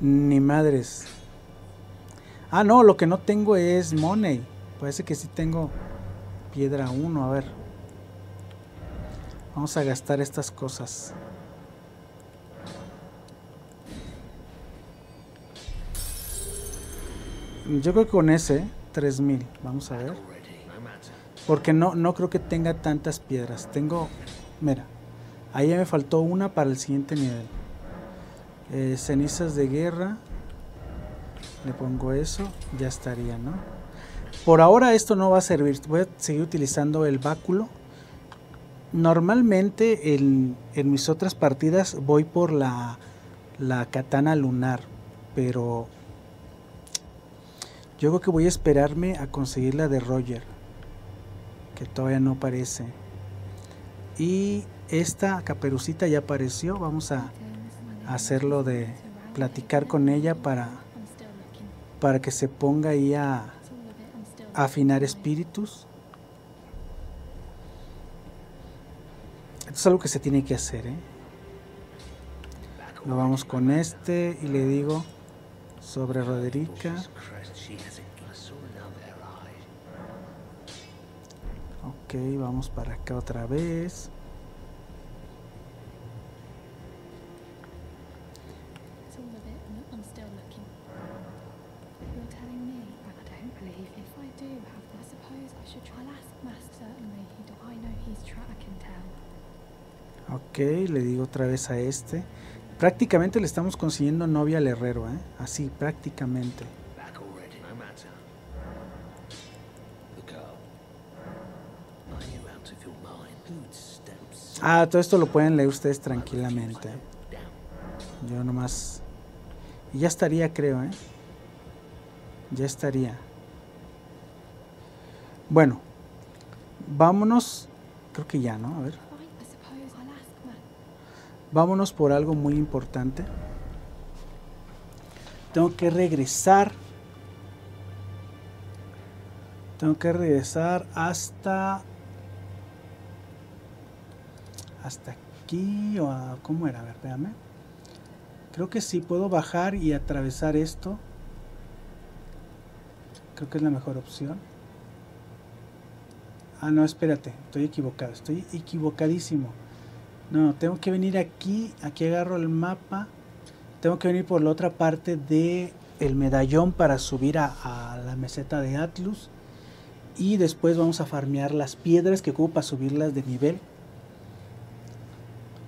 Ni madres. Ah, no, lo que no tengo es money. Parece que sí tengo piedra 1, a ver. Vamos a gastar estas cosas. Yo creo que con ese, 3000. Vamos a ver. Porque no, no creo que tenga tantas piedras. Tengo, mira, ahí ya me faltó una para el siguiente nivel. Eh, cenizas de guerra. Le pongo eso, ya estaría, ¿no? Por ahora esto no va a servir. Voy a seguir utilizando el báculo. Normalmente en, en mis otras partidas voy por la, la katana lunar. Pero yo creo que voy a esperarme a conseguir la de Roger que todavía no aparece. Y esta caperucita ya apareció. Vamos a hacerlo de platicar con ella para, para que se ponga ahí a afinar espíritus. Esto es algo que se tiene que hacer, ¿eh? Lo vamos con este y le digo sobre Roderica. Know he's tra I can tell. Ok, le digo otra vez a este. Prácticamente le estamos consiguiendo novia al herrero, ¿eh? Así, prácticamente. Ah, todo esto lo pueden leer ustedes tranquilamente. Yo nomás... Y ya estaría, creo, ¿eh? Ya estaría. Bueno, vámonos. Creo que ya, ¿no? A ver. Vámonos por algo muy importante. Tengo que regresar. Tengo que regresar hasta. Hasta aquí. O a- ¿Cómo era? A ver, espérame. Creo que sí puedo bajar y atravesar esto. Creo que es la mejor opción. Ah, no, espérate. Estoy equivocado. Estoy equivocadísimo. No, tengo que venir aquí, aquí agarro el mapa. Tengo que venir por la otra parte de el medallón para subir a, la meseta de Atlus. Y después vamos a farmear las piedras que ocupo para subirlas de nivel.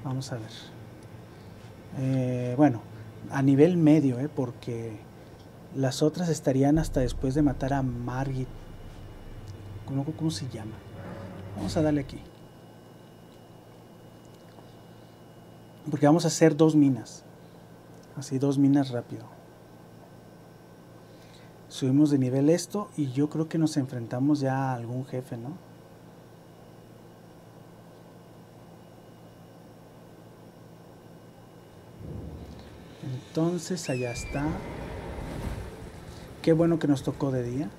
Vamos a ver. Eh, bueno, a nivel medio, eh, porque las otras estarían hasta después de matar a Margit. ¿Cómo, ¿Cómo se llama? Vamos a darle aquí. Porque vamos a hacer dos minas. Así, dos minas rápido. Subimos de nivel esto y yo creo que nos enfrentamos ya a algún jefe, ¿no? Entonces allá está. Qué bueno que nos tocó de día.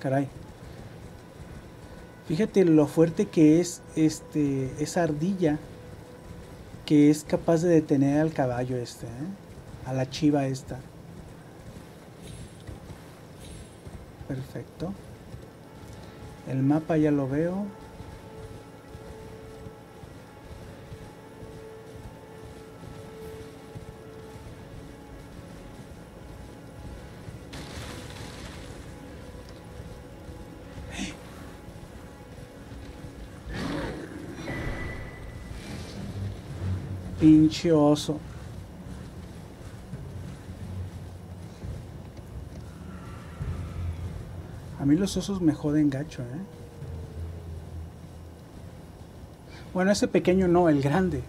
Caray. Fíjate lo fuerte que es este esa ardilla que es capaz de detener al caballo este, ¿eh? a la chiva esta. Perfecto. El mapa ya lo veo. Pinche oso. A mí los osos me joden gacho, ¿eh? Bueno, ese pequeño no, el grande.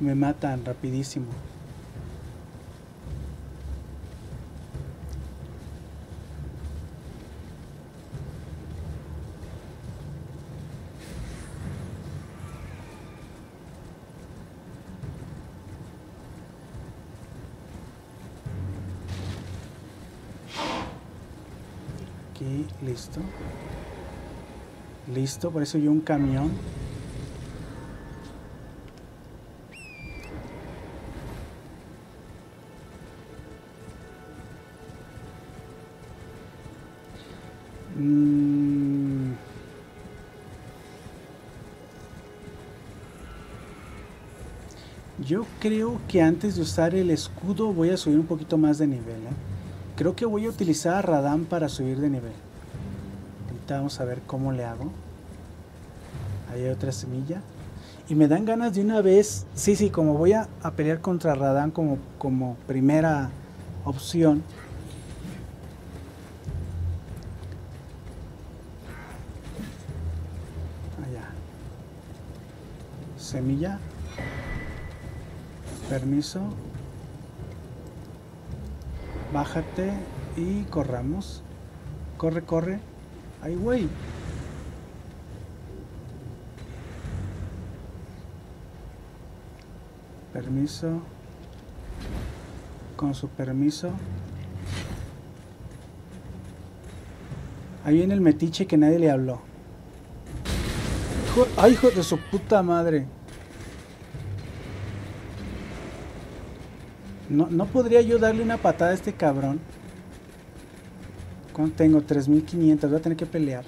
Me matan rapidísimo. Aquí, listo. Listo, por eso yo un camión. Mm. Yo creo que antes de usar el escudo voy a subir un poquito más de nivel. ¿eh? Creo que voy a utilizar a Radam para subir de nivel. Vamos a ver cómo le hago. Ahí hay otra semilla. Y me dan ganas de una vez. Sí, sí, como voy a, pelear contra Radam como, como primera opción. Allá. Semilla. Permiso. Bájate y corramos. Corre, corre. Ay, güey. Permiso. Con su permiso. Ahí viene el metiche que nadie le habló. Ay, hijo de su puta madre. No, no podría yo darle una patada a este cabrón. ¿Cuánto tengo? 3500. Voy a tener que pelear.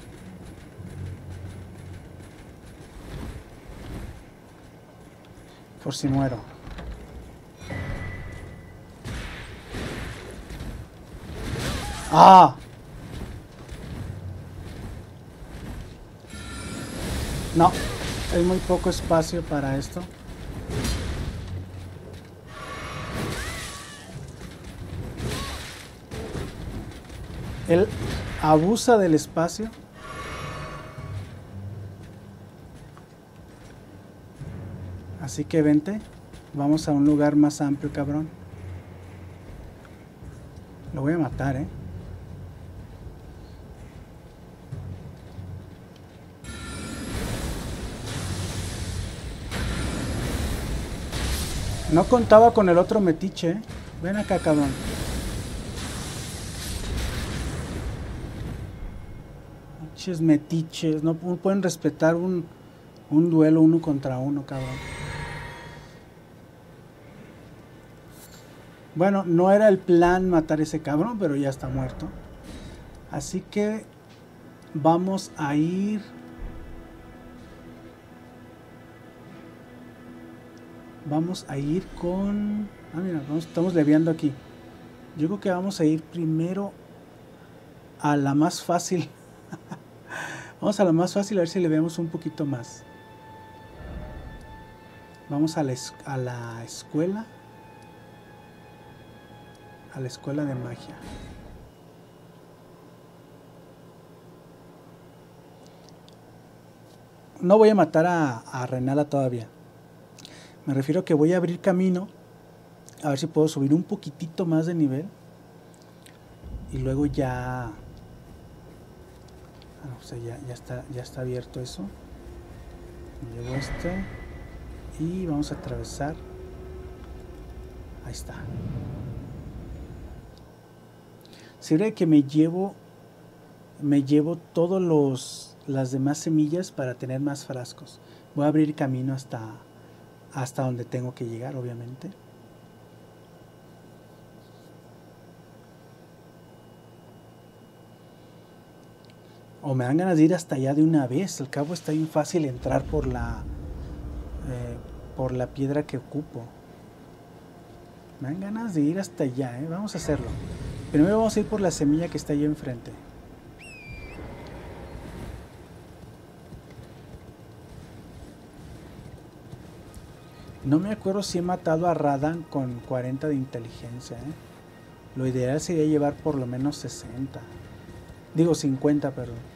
Por si muero. ¡Ah! No, hay muy poco espacio para esto. Él abusa del espacio. Así que vente. Vamos a un lugar más amplio, cabrón. Lo voy a matar, ¿eh? No contaba con el otro metiche, ¿eh? Ven acá, cabrón. Metiches, no pu- pueden respetar un, un duelo uno contra uno, cabrón. Bueno, no era el plan matar ese cabrón, pero ya está muerto. Así que vamos a ir. Vamos a ir con. Ah, mira, estamos leviando aquí. Yo creo que vamos a ir primero a la más fácil. (laughs) Vamos a la más fácil a ver si le vemos un poquito más. Vamos a la, a la escuela. A la escuela de magia. No voy a matar a, a Renala todavía. Me refiero que voy a abrir camino. A ver si puedo subir un poquitito más de nivel. Y luego ya... O sea, ya, ya está, ya está abierto eso. Llevo este. Y vamos a atravesar. Ahí está. Sirve que me llevo. Me llevo todos los las demás semillas para tener más frascos. Voy a abrir camino hasta, hasta donde tengo que llegar, obviamente. O me dan ganas de ir hasta allá de una vez. Al cabo está bien fácil entrar por la, eh, por la piedra que ocupo. Me dan ganas de ir hasta allá, ¿eh? vamos a hacerlo. Primero vamos a ir por la semilla que está allí enfrente. No me acuerdo si he matado a Radan con 40 de inteligencia. ¿eh? Lo ideal sería llevar por lo menos 60. Digo 50, perdón.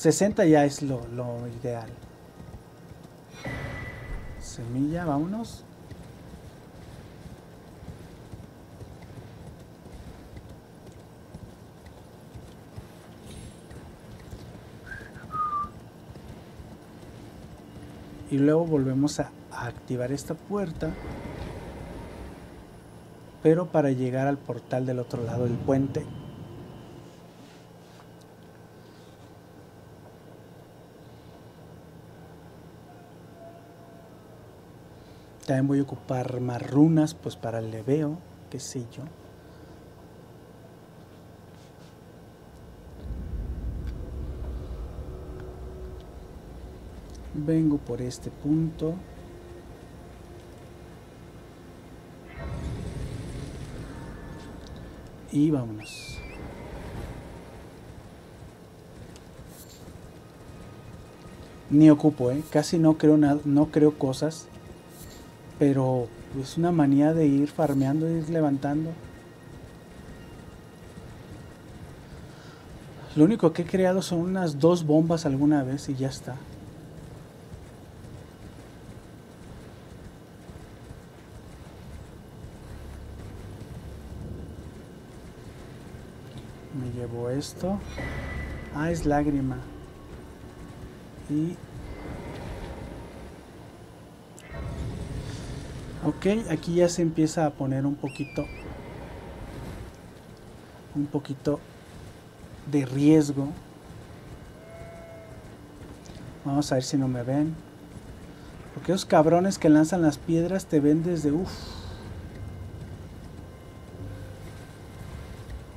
60 ya es lo, lo ideal. Semilla, vámonos. y luego volvemos a, activar esta puerta pero para llegar al portal del otro lado del puente también voy a ocupar más runas pues para el leveo qué sé yo. Vengo por este punto. Y vámonos. Ni ocupo ¿eh? casi no creo nada no creo cosas pero es una manía de ir farmeando ir levantando lo único que he creado son unas dos bombas alguna vez y ya está esto. Ah, es lágrima. Y... Ok, aquí ya se empieza a poner un poquito... Un poquito de riesgo. Vamos a ver si no me ven. Porque esos cabrones que lanzan las piedras te ven desde... Uf.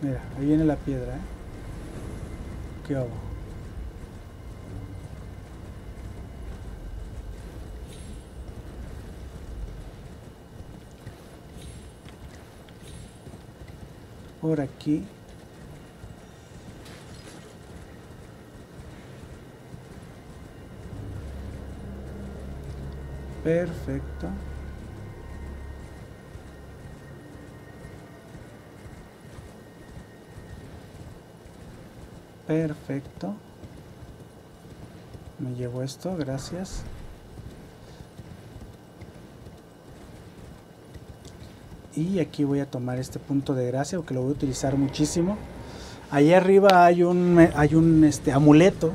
Mira, ahí viene la piedra, ¿eh? ¿Qué hago? Por aquí. Perfecto. Perfecto. Me llevo esto, gracias. Y aquí voy a tomar este punto de gracia porque lo voy a utilizar muchísimo. Allá arriba hay un, hay un este, amuleto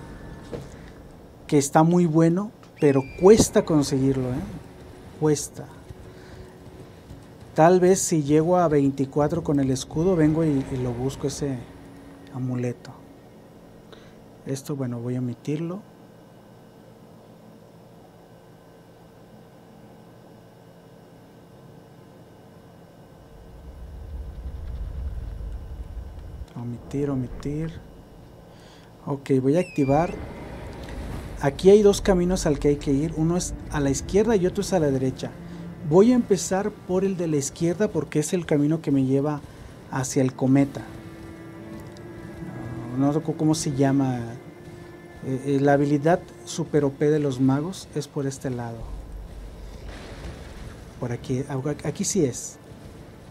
que está muy bueno, pero cuesta conseguirlo, ¿eh? Cuesta. Tal vez si llego a 24 con el escudo, vengo y lo busco ese amuleto. Esto, bueno, voy a omitirlo. Omitir, omitir. Ok, voy a activar. Aquí hay dos caminos al que hay que ir. Uno es a la izquierda y otro es a la derecha. Voy a empezar por el de la izquierda porque es el camino que me lleva hacia el cometa no recuerdo cómo se llama. Eh, eh, la habilidad super OP de los magos es por este lado. Por aquí, aquí sí es.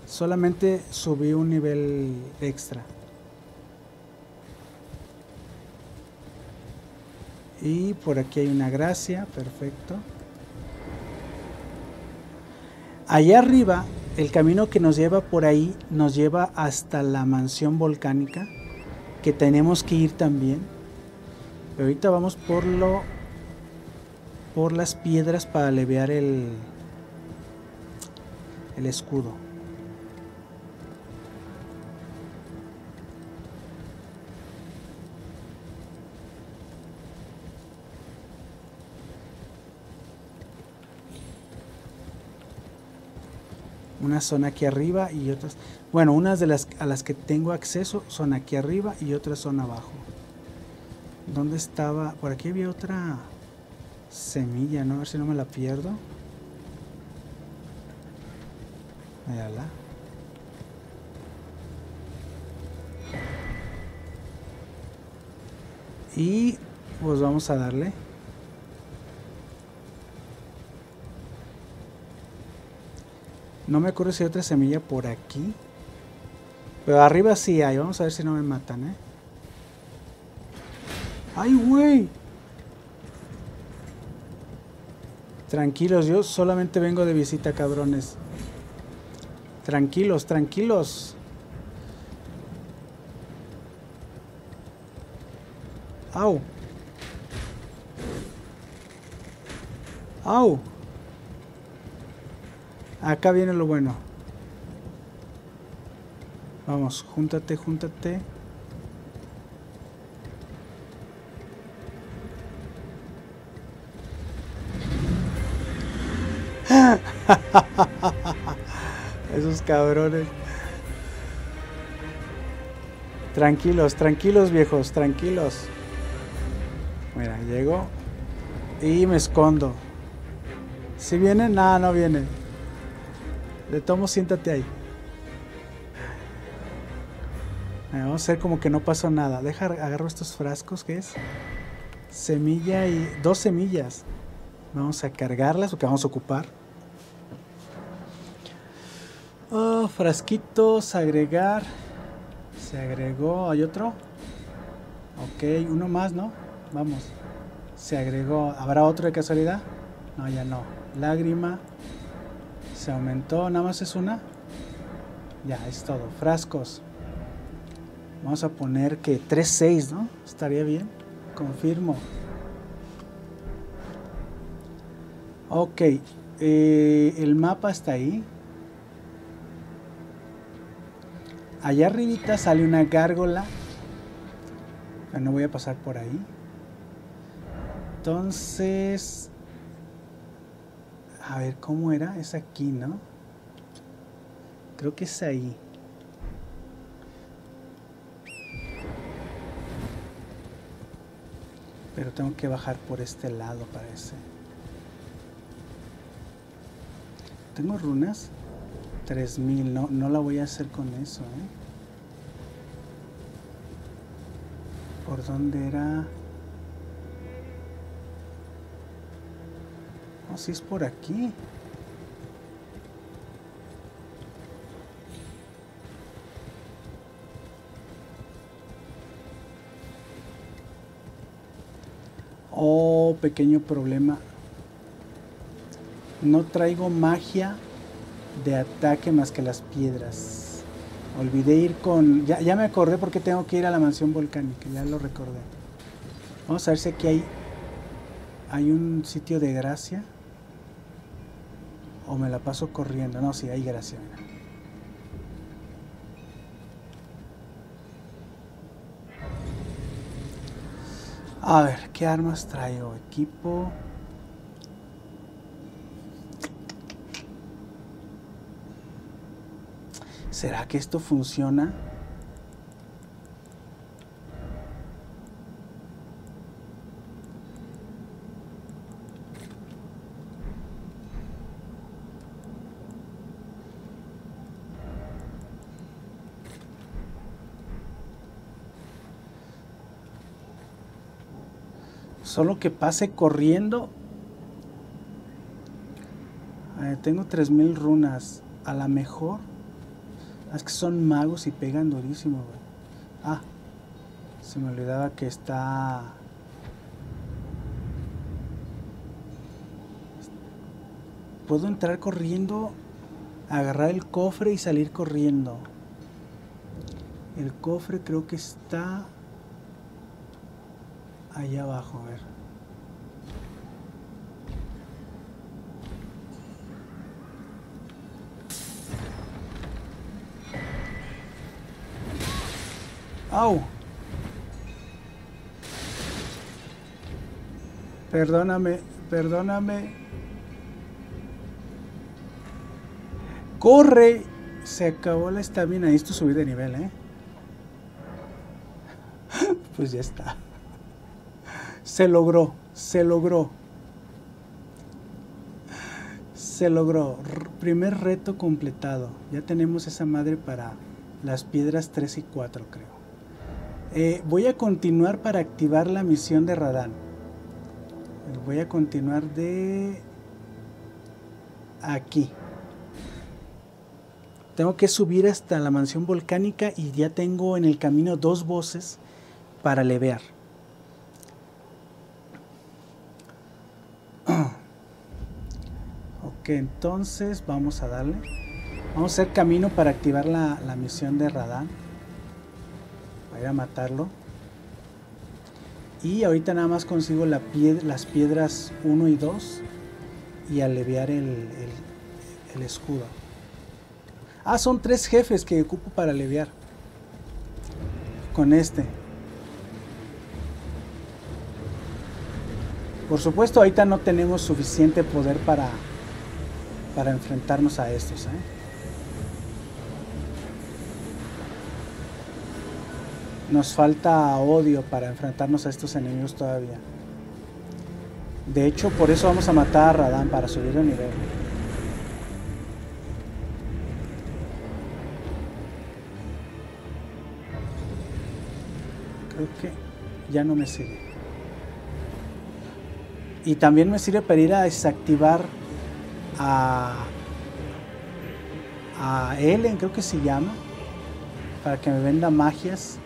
Solamente subí un nivel extra. Y por aquí hay una gracia, perfecto. Allá arriba, el camino que nos lleva por ahí nos lleva hasta la mansión volcánica que tenemos que ir también. Pero ahorita vamos por lo por las piedras para aliviar el el escudo. Una zona aquí arriba y otras... Bueno, unas de las a las que tengo acceso son aquí arriba y otras son abajo. ¿Dónde estaba? Por aquí había otra semilla, ¿no? A ver si no me la pierdo. Mírala. Y pues vamos a darle. No me acuerdo si hay otra semilla por aquí. Pero arriba sí hay. Vamos a ver si no me matan, ¿eh? ¡Ay, güey! Tranquilos, yo solamente vengo de visita, cabrones. Tranquilos, tranquilos. Au. Au. Acá viene lo bueno. Vamos, júntate, júntate. (laughs) Esos cabrones. Tranquilos, tranquilos viejos, tranquilos. Mira, llego y me escondo. Si viene, nada, no viene. Le tomo, siéntate ahí. Vamos a hacer como que no pasó nada. Deja, agarro estos frascos, ¿qué es? Semilla y dos semillas. Vamos a cargarlas porque vamos a ocupar. Oh, frasquitos, agregar. Se agregó. ¿Hay otro? Ok, uno más, ¿no? Vamos. Se agregó. ¿Habrá otro de casualidad? No, ya no. Lágrima. Se aumentó. ¿Nada más es una? Ya, es todo. Frascos. Vamos a poner que 3-6, ¿no? Estaría bien. Confirmo. Ok. Eh, el mapa está ahí. Allá arribita sale una gárgola. No voy a pasar por ahí. Entonces... A ver, ¿cómo era? Es aquí, ¿no? Creo que es ahí. Pero tengo que bajar por este lado, parece. ¿Tengo runas? 3000, no, no la voy a hacer con eso, ¿eh? ¿Por dónde era? No, si es por aquí. Oh, pequeño problema. No traigo magia de ataque más que las piedras. Olvidé ir con... Ya, ya me acordé porque tengo que ir a la mansión volcánica, ya lo recordé. Vamos a ver si aquí hay, hay un sitio de gracia. O me la paso corriendo. No, sí, hay gracia. Mira. A ver, ¿qué armas traigo? Equipo. ¿Será que esto funciona? Solo que pase corriendo. Eh, tengo 3000 runas. A la mejor. Es que son magos y pegan durísimo. Ah, se me olvidaba que está. Puedo entrar corriendo, agarrar el cofre y salir corriendo. El cofre creo que está allá abajo, a ver. ¡Au! Perdóname, perdóname. Corre. Se acabó la estamina. Necesito subir de nivel, ¿eh? (laughs) Pues ya está. Se logró. Se logró. Se logró. Primer reto completado. Ya tenemos esa madre para las piedras 3 y 4, creo. Eh, voy a continuar para activar la misión de Radán. Voy a continuar de aquí. Tengo que subir hasta la mansión volcánica y ya tengo en el camino dos voces para levear. Ok, entonces vamos a darle. Vamos a hacer camino para activar la, misión de Radán. Voy a ir a matarlo. Y ahorita nada más consigo las piedras 1 y 2 y aliviar el, el- el escudo. Ah, son tres jefes que ocupo para aliviar. Con este. Por supuesto, ahorita no tenemos suficiente poder para, para enfrentarnos a estos. ¿eh? Nos falta odio para enfrentarnos a estos enemigos todavía. De hecho, por eso vamos a matar a Radán para subir de nivel. Creo que ya no me sigue. Y también me sirve para ir a desactivar a, a Ellen, creo que se llama, para que me venda magias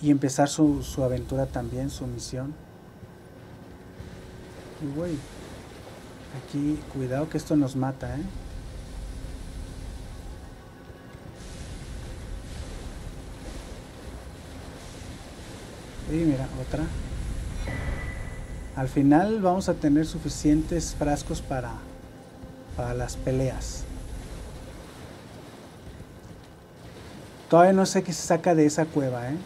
y empezar su, su aventura también, su misión. Y güey, aquí cuidado que esto nos mata, ¿eh? Y mira, otra. Al final vamos a tener suficientes frascos para, para las peleas. Todavía no sé qué se saca de esa cueva, ¿eh?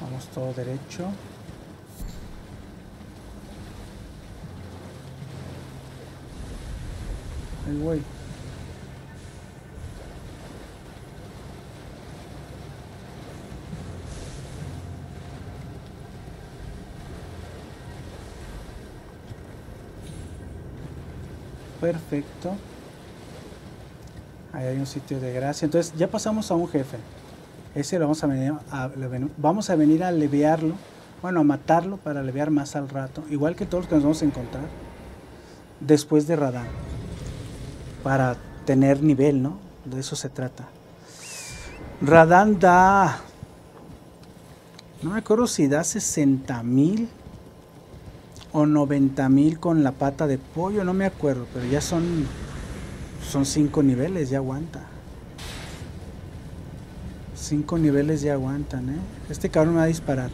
Vamos todo derecho. Ay, güey. Perfecto. Ahí hay un sitio de gracia. Entonces ya pasamos a un jefe. Ese lo vamos a venir a, vamos a venir a aliviarlo. Bueno, a matarlo para aliviar más al rato. Igual que todos los que nos vamos a encontrar. Después de Radán. Para tener nivel, ¿no? De eso se trata. Radán da... No me acuerdo si da 60 mil o 90 mil con la pata de pollo, no me acuerdo, pero ya son son cinco niveles, ya aguanta. Cinco niveles ya aguantan, ¿eh? Este cabrón me va a disparar.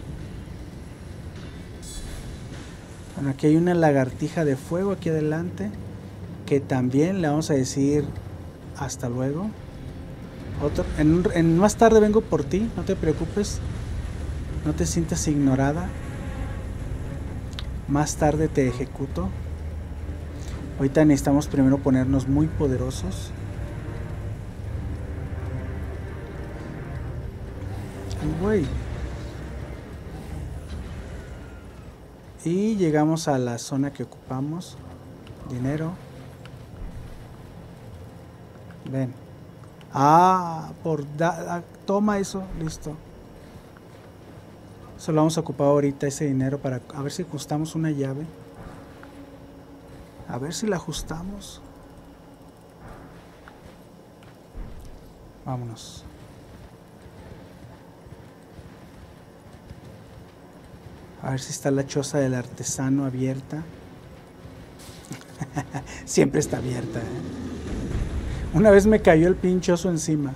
Bueno, aquí hay una lagartija de fuego aquí adelante, que también le vamos a decir hasta luego. Otro, en, en más tarde vengo por ti, no te preocupes, no te sientas ignorada. Más tarde te ejecuto. Ahorita necesitamos primero ponernos muy poderosos. Ay. Y llegamos a la zona que ocupamos. Dinero. Ven. Ah, por da- toma eso, listo. Solo vamos a ocupar ahorita ese dinero para a ver si ajustamos una llave. A ver si la ajustamos. Vámonos. A ver si está la choza del artesano abierta. (laughs) Siempre está abierta. ¿eh? Una vez me cayó el pinchoso encima.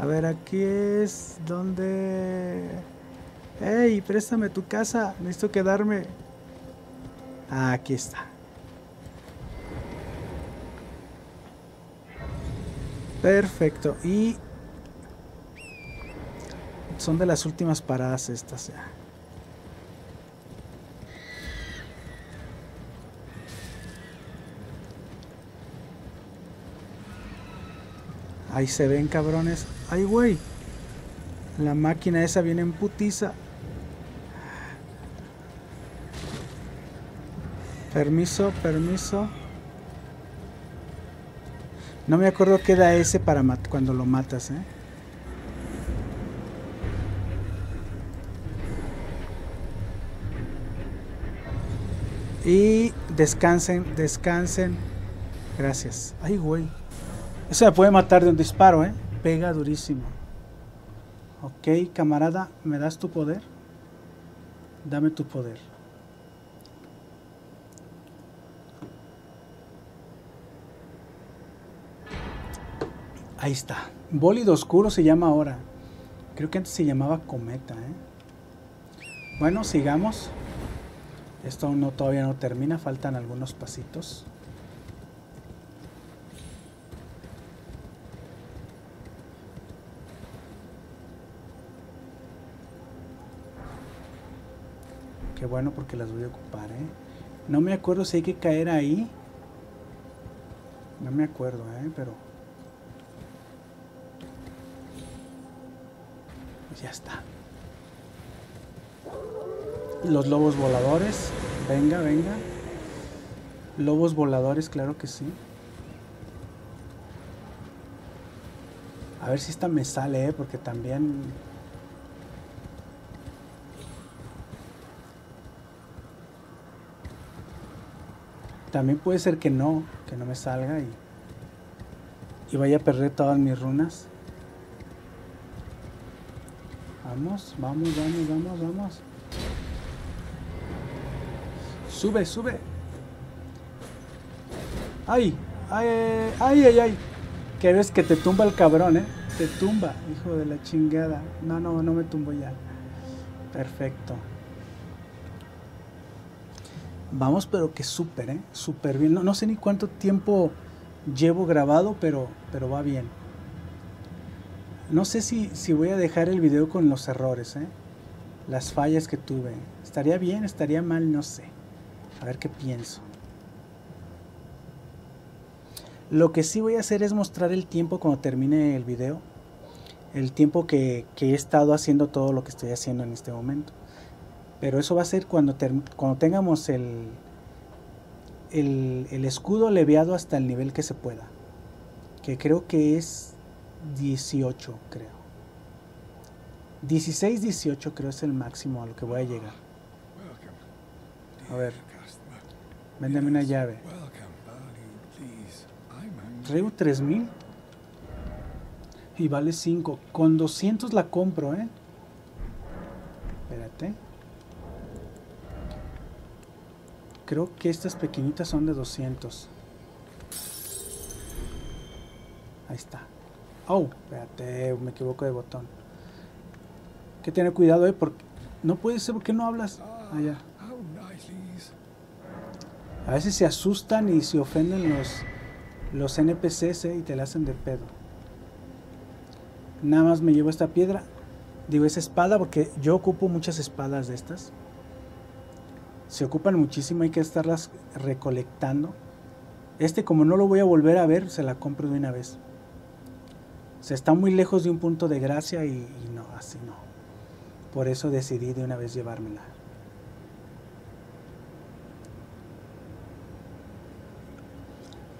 A ver, aquí es donde... ¡Ey, préstame tu casa! Necesito quedarme. Ah, aquí está. Perfecto. Y son de las últimas paradas estas ya. Ahí se ven cabrones. Ay, güey. La máquina esa viene en putiza. Permiso, permiso. No me acuerdo qué da ese para cuando lo matas, ¿eh? Y descansen, descansen. Gracias. Ay, güey. Eso me puede matar de un disparo, ¿eh? Pega durísimo. Ok, camarada, ¿me das tu poder? Dame tu poder. Ahí está. Bólido oscuro se llama ahora. Creo que antes se llamaba cometa, ¿eh? Bueno, sigamos. Esto no, todavía no termina, faltan algunos pasitos. Qué bueno porque las voy a ocupar, ¿eh? No me acuerdo si hay que caer ahí. No me acuerdo, ¿eh? Pero... Ya está. Los lobos voladores. Venga, venga. Lobos voladores, claro que sí. A ver si esta me sale, ¿eh? porque también También puede ser que no, que no me salga y, y vaya a perder todas mis runas. Vamos, vamos, vamos, vamos, vamos. Sube, sube. Ay, ay, ay, ay, ay. Que ves que te tumba el cabrón, ¿eh? Te tumba, hijo de la chingada. No, no, no me tumbo ya. Perfecto. Vamos, pero que súper, ¿eh? Súper bien. No, no, sé ni cuánto tiempo llevo grabado, pero, pero va bien. No sé si, si voy a dejar el video con los errores, ¿eh? Las fallas que tuve. ¿Estaría bien? ¿Estaría mal? No sé. A ver qué pienso. Lo que sí voy a hacer es mostrar el tiempo cuando termine el video. El tiempo que, que he estado haciendo todo lo que estoy haciendo en este momento. Pero eso va a ser cuando, cuando tengamos el, el, escudo leviado hasta el nivel que se pueda. Que creo que es 18, creo. 16, 18 creo es el máximo a lo que voy a llegar. A ver. Véndeme una llave. Traigo 3000. Y vale 5. Con 200 la compro, ¿eh? Espérate. Creo que estas pequeñitas son de 200. Ahí está. Oh, espérate, me equivoco de botón. Hay que tener cuidado, eh, porque no puede ser, ¿por qué no hablas? Allá. A veces se asustan y se ofenden los, los NPCs eh, y te la hacen de pedo. Nada más me llevo esta piedra. Digo, esa espada porque yo ocupo muchas espadas de estas se ocupan muchísimo, hay que estarlas recolectando. Este como no lo voy a volver a ver, se la compro de una vez. Se está muy lejos de un punto de gracia y, no, así no. Por eso decidí de una vez llevármela.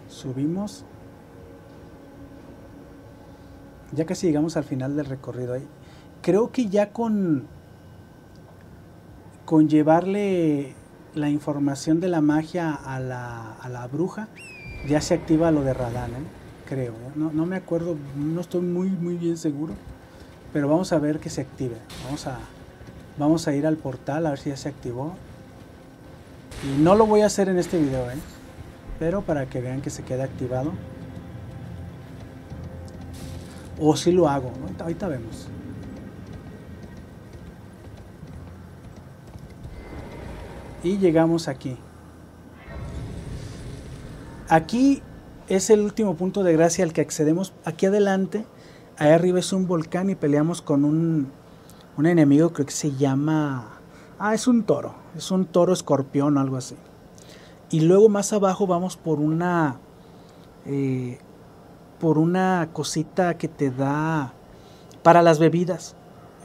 Subimos. Ya casi llegamos al final del recorrido ahí. Creo que ya con con llevarle la información de la magia a la, a la bruja, ya se activa lo de Radán, ¿eh? creo. ¿eh? No, no, me acuerdo, no estoy muy, muy bien seguro, pero vamos a ver que se active. Vamos a, vamos a ir al portal a ver si ya se activó. Y no lo voy a hacer en este video, ¿eh? pero para que vean que se queda activado. O si lo hago, ahorita vemos. Y llegamos aquí. Aquí es el último punto de gracia al que accedemos. Aquí adelante, ahí arriba es un volcán y peleamos con un, un enemigo, creo que se llama... Ah, es un toro, es un toro escorpión o algo así. Y luego más abajo vamos por una... eh, por una cosita que te da para las bebidas.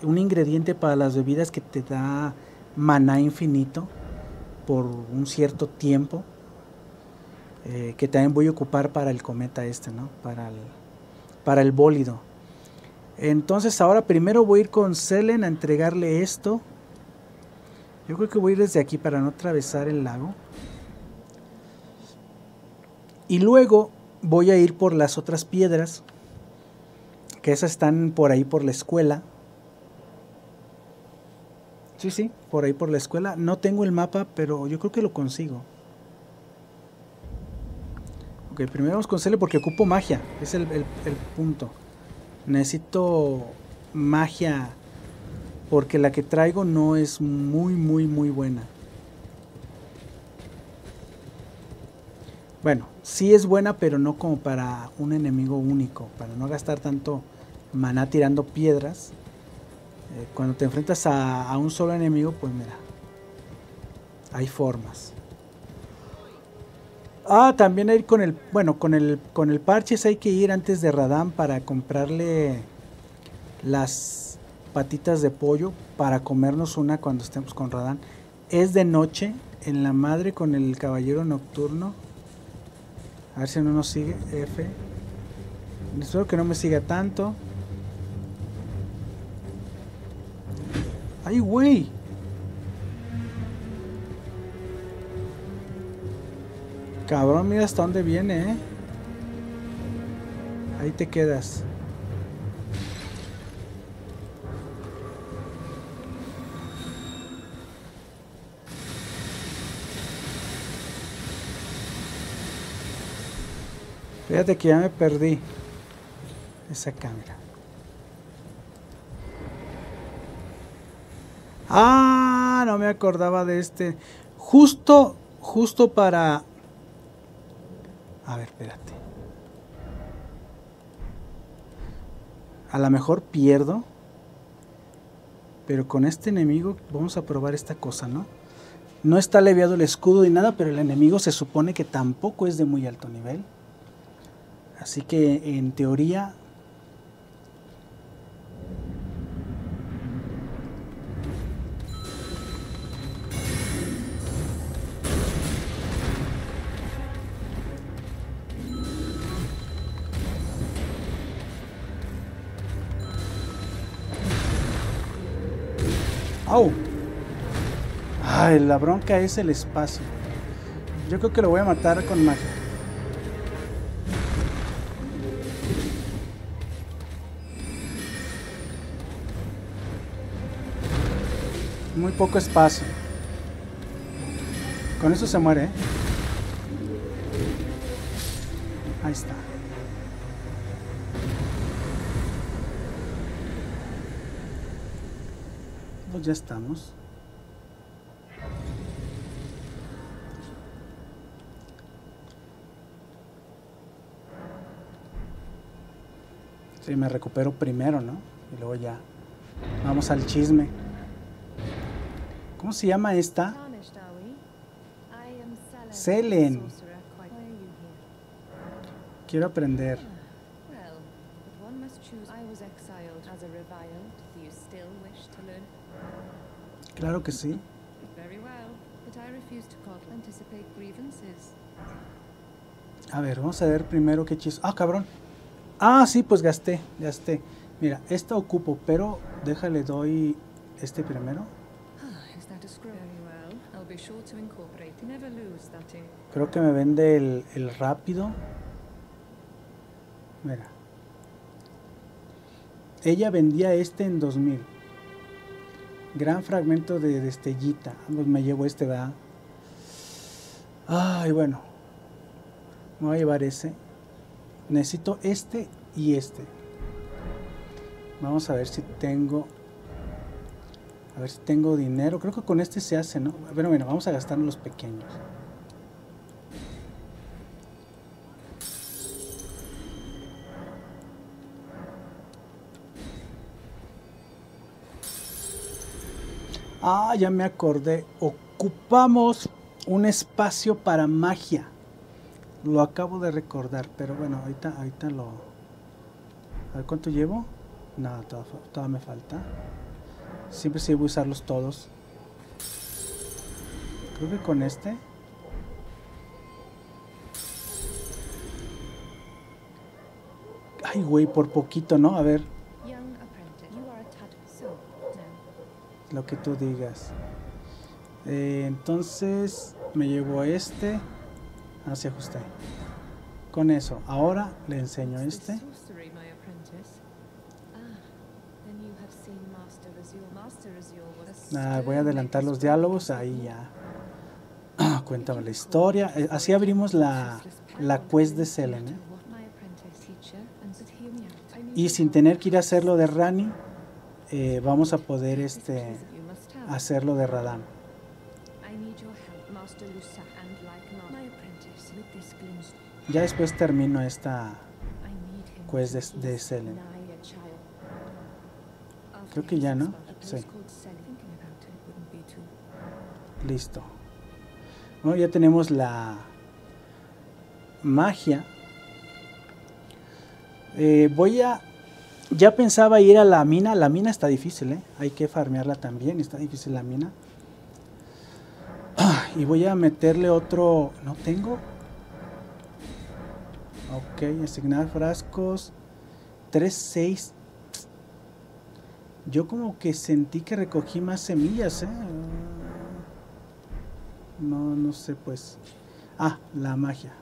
Un ingrediente para las bebidas que te da maná infinito por un cierto tiempo. eh, que también voy a ocupar para el cometa este, ¿no? Para el, para el bólido. Entonces ahora primero voy a ir con Selen a entregarle esto. Yo creo que voy a ir desde aquí para no atravesar el lago. Y luego voy a ir por las otras piedras. Que esas están por ahí por la escuela. Sí, sí, por ahí por la escuela. No tengo el mapa, pero yo creo que lo consigo. Ok, primero vamos con Cele porque ocupo magia. Es el, el- el punto. Necesito magia porque la que traigo no es muy, muy, muy buena. Bueno, sí es buena, pero no como para un enemigo único, para no gastar tanto maná tirando piedras. Eh, cuando te enfrentas a, un solo enemigo, pues mira, hay formas. Ah, también hay con el, bueno, con el, con el parches hay que ir antes de Radam para comprarle las patitas de pollo para comernos una cuando estemos con Radam. Es de noche en la madre con el caballero nocturno. A ver si no nos sigue. F. Espero que no me siga tanto. ¡Ay, güey! Cabrón, mira hasta dónde viene, ¿eh? Ahí te quedas. Fíjate que ya me perdí esa cámara. Ah, no me acordaba de este. Justo, justo para... A ver, espérate. A lo mejor pierdo. Pero con este enemigo vamos a probar esta cosa, ¿no? No está leviado el escudo ni nada, pero el enemigo se supone que tampoco es de muy alto nivel. Así que en teoría la bronca es el espacio. Yo creo que lo voy a matar con magia. Muy poco espacio. Con eso se muere, ¿eh? Ahí está. Pues ya estamos. Sí, me recupero primero, ¿no? Y luego ya. Vamos al chisme. ¿Cómo se llama esta? Selen. Quiero aprender. Well, but one must choose. I was exiled as a reviled. Do you still wish to learn? Claro que sí. A ver, vamos a ver primero qué hechizo. Ah, cabrón. Ah, sí, pues gasté, gasté. Mira, esta ocupo, pero déjale, doy este primero. Ah. Creo que me vende el, el rápido. Mira. Ella vendía este en 2000. Gran fragmento de destellita. Pues me llevo este, ¿verdad? Ay, bueno. Me voy a llevar ese necesito este y este. Vamos a ver si tengo... A ver si tengo dinero. Creo que con este se hace, ¿no? Bueno, bueno, vamos a gastar los pequeños. Ah, ya me acordé. Ocupamos un espacio para magia. Lo acabo de recordar, pero bueno, ahorita, ahorita lo... A ver cuánto llevo. No, todavía, me falta. Siempre sí voy a usarlos todos. Creo que con este. Ay, güey, por poquito, ¿no? A ver, lo que tú digas. Eh, entonces me llevo a este. Ah, se ajusta. Con eso. Ahora le enseño este. Ah, Ah, voy a adelantar los diálogos. Ahí ya. Ah, (clears throat) Cuéntame la historia. Eh, Así abrimos la, la quest de Selen. ¿eh? Y sin tener que ir a hacerlo de Rani, eh, vamos a poder este, hacerlo de Radam. Ya después termino esta. Quest de- de Selen. Creo que ya, ¿no? Sí. Listo. Bueno, ya tenemos la magia. Eh, voy a... Ya pensaba ir a la mina. La mina está difícil, ¿eh? Hay que farmearla también. Está difícil la mina. Ah, Y voy a meterle otro... ¿No tengo? Ok, asignar frascos. 3, 6. Yo como que sentí que recogí más semillas, ¿eh? No, no sé, pues. Ah, la magia.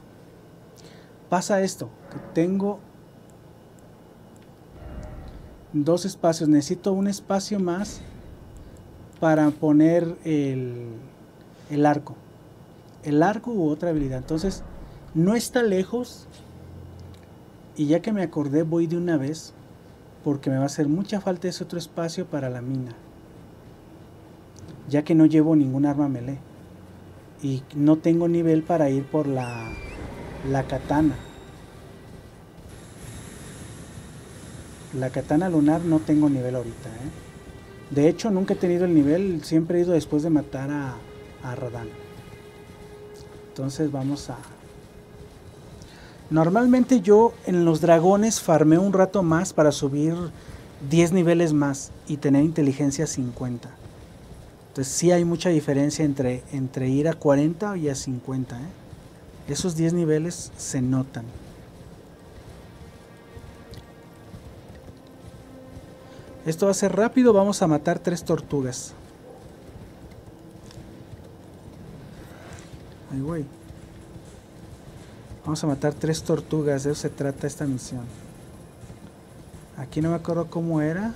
Pasa esto, que tengo dos espacios. Necesito un espacio más para poner el, el arco. El arco u otra habilidad. Entonces, no está lejos. Y ya que me acordé, voy de una vez. Porque me va a hacer mucha falta ese otro espacio para la mina. Ya que no llevo ningún arma melee y no tengo nivel para ir por la, la katana. La katana lunar no tengo nivel ahorita. ¿eh? De hecho, nunca he tenido el nivel, siempre he ido después de matar a, a Radan. Entonces vamos a... Normalmente yo en los dragones farmeo un rato más para subir 10 niveles más y tener inteligencia 50. Entonces sí hay mucha diferencia entre, entre ir a 40 y a 50. ¿eh? Esos 10 niveles se notan. Esto va a ser rápido, vamos a matar tres tortugas. Ay, güey. Vamos a matar tres tortugas, de eso se trata esta misión. Aquí no me acuerdo cómo era.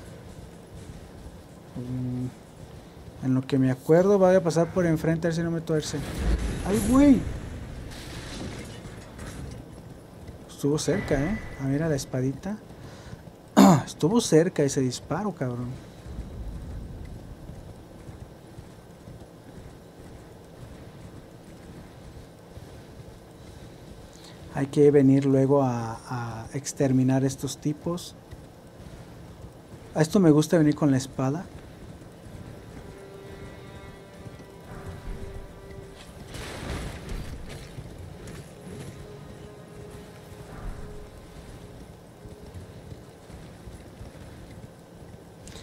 Mm, En lo que me acuerdo, voy a pasar por enfrente a ver si no me tuerce. ¡Ay, güey! Estuvo cerca, ¿eh? Ah, mira la espadita. (clears throat) Estuvo cerca ese disparo, cabrón. Hay que venir luego a, exterminar estos tipos. A esto me gusta venir con la espada.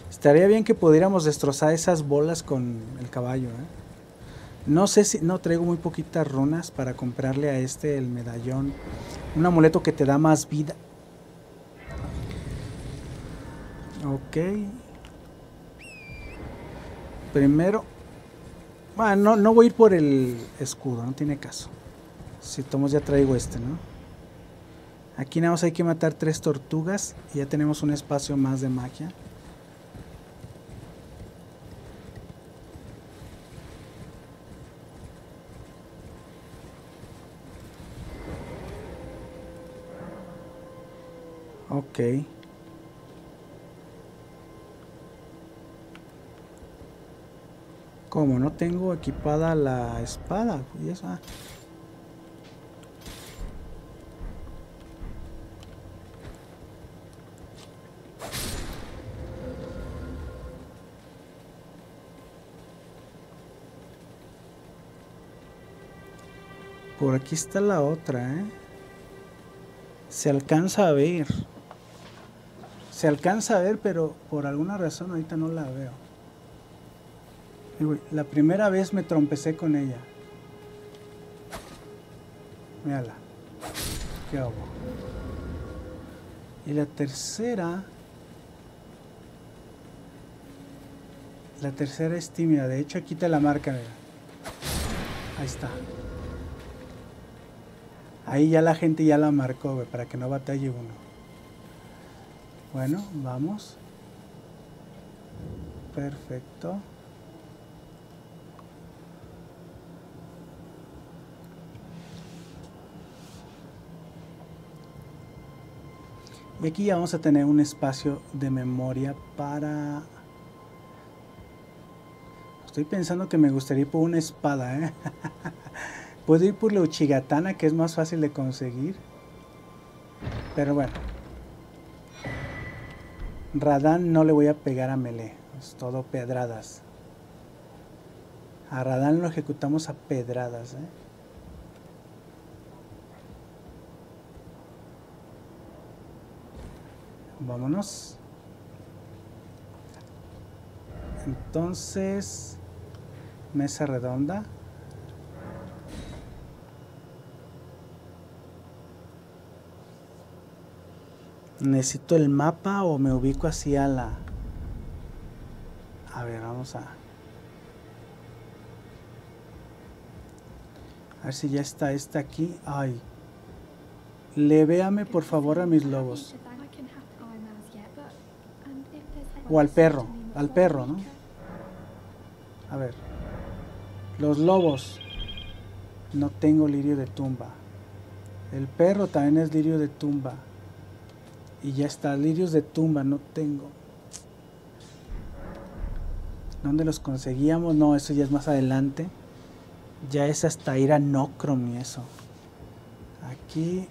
Estaría bien que pudiéramos destrozar esas bolas con el caballo. ¿eh? No sé si no traigo muy poquitas runas para comprarle a este el medallón. Un amuleto que te da más vida. Ok. Primero. Bueno, no, no voy a ir por el escudo, no tiene caso. Si tomos ya traigo este, ¿no? Aquí nada más hay que matar tres tortugas y ya tenemos un espacio más de magia. Ok. Como no tengo equipada la espada, pues y esa. Por aquí está la otra, ¿eh? Se alcanza a ver. Se alcanza a ver, pero por alguna razón ahorita no la veo. La primera vez me trompecé con ella. Mírala. ¿Qué hago? Y la tercera... La tercera es tímida. De hecho, aquí te la marca, mira. Ahí está. Ahí ya la gente ya la marcó, para que no batalle uno. Bueno, vamos. Perfecto. Y aquí ya vamos a tener un espacio de memoria para... Estoy pensando que me gustaría ir por una espada, ¿eh? (laughs) Puedo ir por la Uchigatana, que es más fácil de conseguir. Pero bueno. Radán no le voy a pegar a Melee. Es todo pedradas. A Radán lo ejecutamos a pedradas, ¿eh? Vámonos. Entonces, mesa redonda. Necesito el mapa o me ubico así a la... A ver, vamos a... A ver si ya está esta aquí. Ay. Levéame por favor a mis lobos. O al perro, al perro, ¿no? A ver. Los lobos. No tengo lirio de tumba. El perro también es lirio de tumba. Y ya está, lirios de tumba no tengo. ¿Dónde los conseguíamos? No, eso ya es más adelante. Ya es hasta ir a Nocrom y eso. Aquí,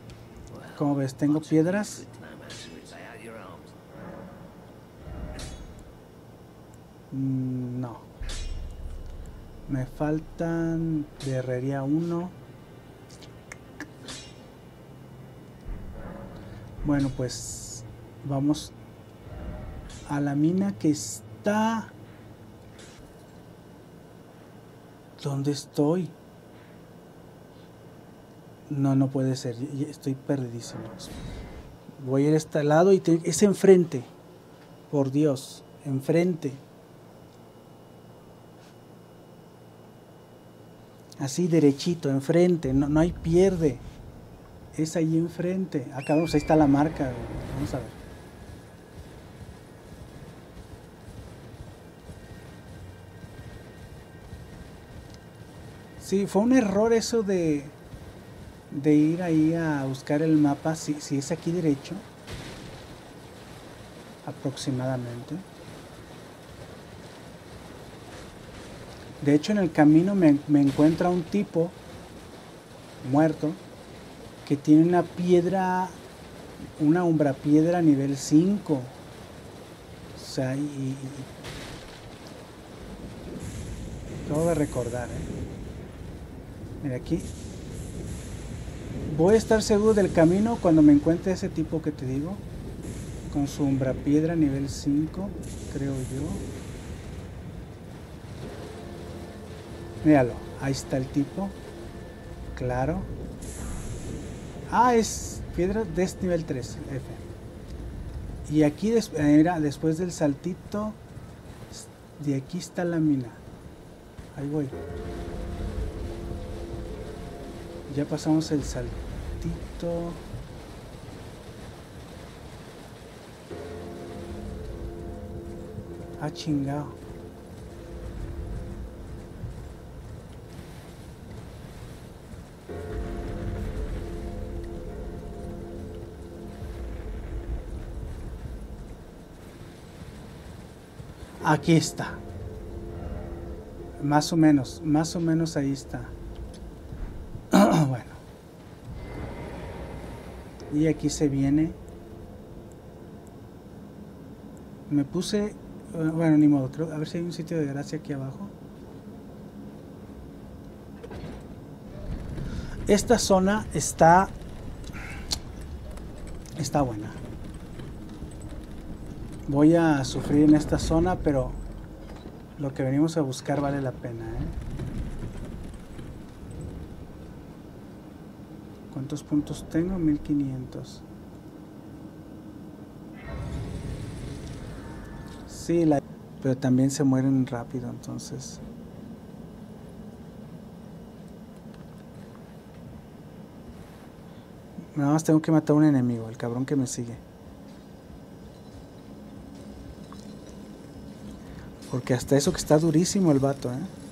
como ves, tengo piedras. Mm, no. Me faltan de herrería 1. Bueno, pues vamos a la mina que está... ¿Dónde estoy? No, no puede ser. Estoy perdidísimo. Voy a ir a este lado y es enfrente. Por Dios, enfrente. Así derechito, enfrente, no, no hay pierde. Es ahí enfrente. Acá vamos, ahí está la marca. Vamos a ver. Sí, fue un error eso de, de ir ahí a buscar el mapa. Si, es aquí derecho, aproximadamente. De hecho, en el camino me, encuentra un tipo muerto que tiene una piedra, una umbra piedra nivel 5. O sea, y, acabo de recordar, ¿eh? Mira aquí. Voy a estar seguro del camino cuando me encuentre ese tipo que te digo. Con su umbra piedra nivel 5, creo yo. Míralo, ahí está el tipo. Claro. Ah, es piedra de nivel 3, F. Y aquí, mira, después del saltito, de aquí está la mina. Ahí voy. Ya pasamos el saltito. Ah, chingado. Aquí está. Más o menos, más o menos ahí está. bueno. Y aquí se viene. Me puse, eh, bueno, ni modo, creo, a ver si hay un sitio de gracia aquí abajo. esta zona está está buena. Voy a sufrir en esta zona, pero lo que venimos a buscar vale la pena, ¿eh? ¿Cuántos puntos tengo? 1500. Sí, la... pero también se mueren rápido, entonces... Nada más tengo que matar a un enemigo, el cabrón que me sigue. Porque hasta eso que está durísimo el vato, ¿eh?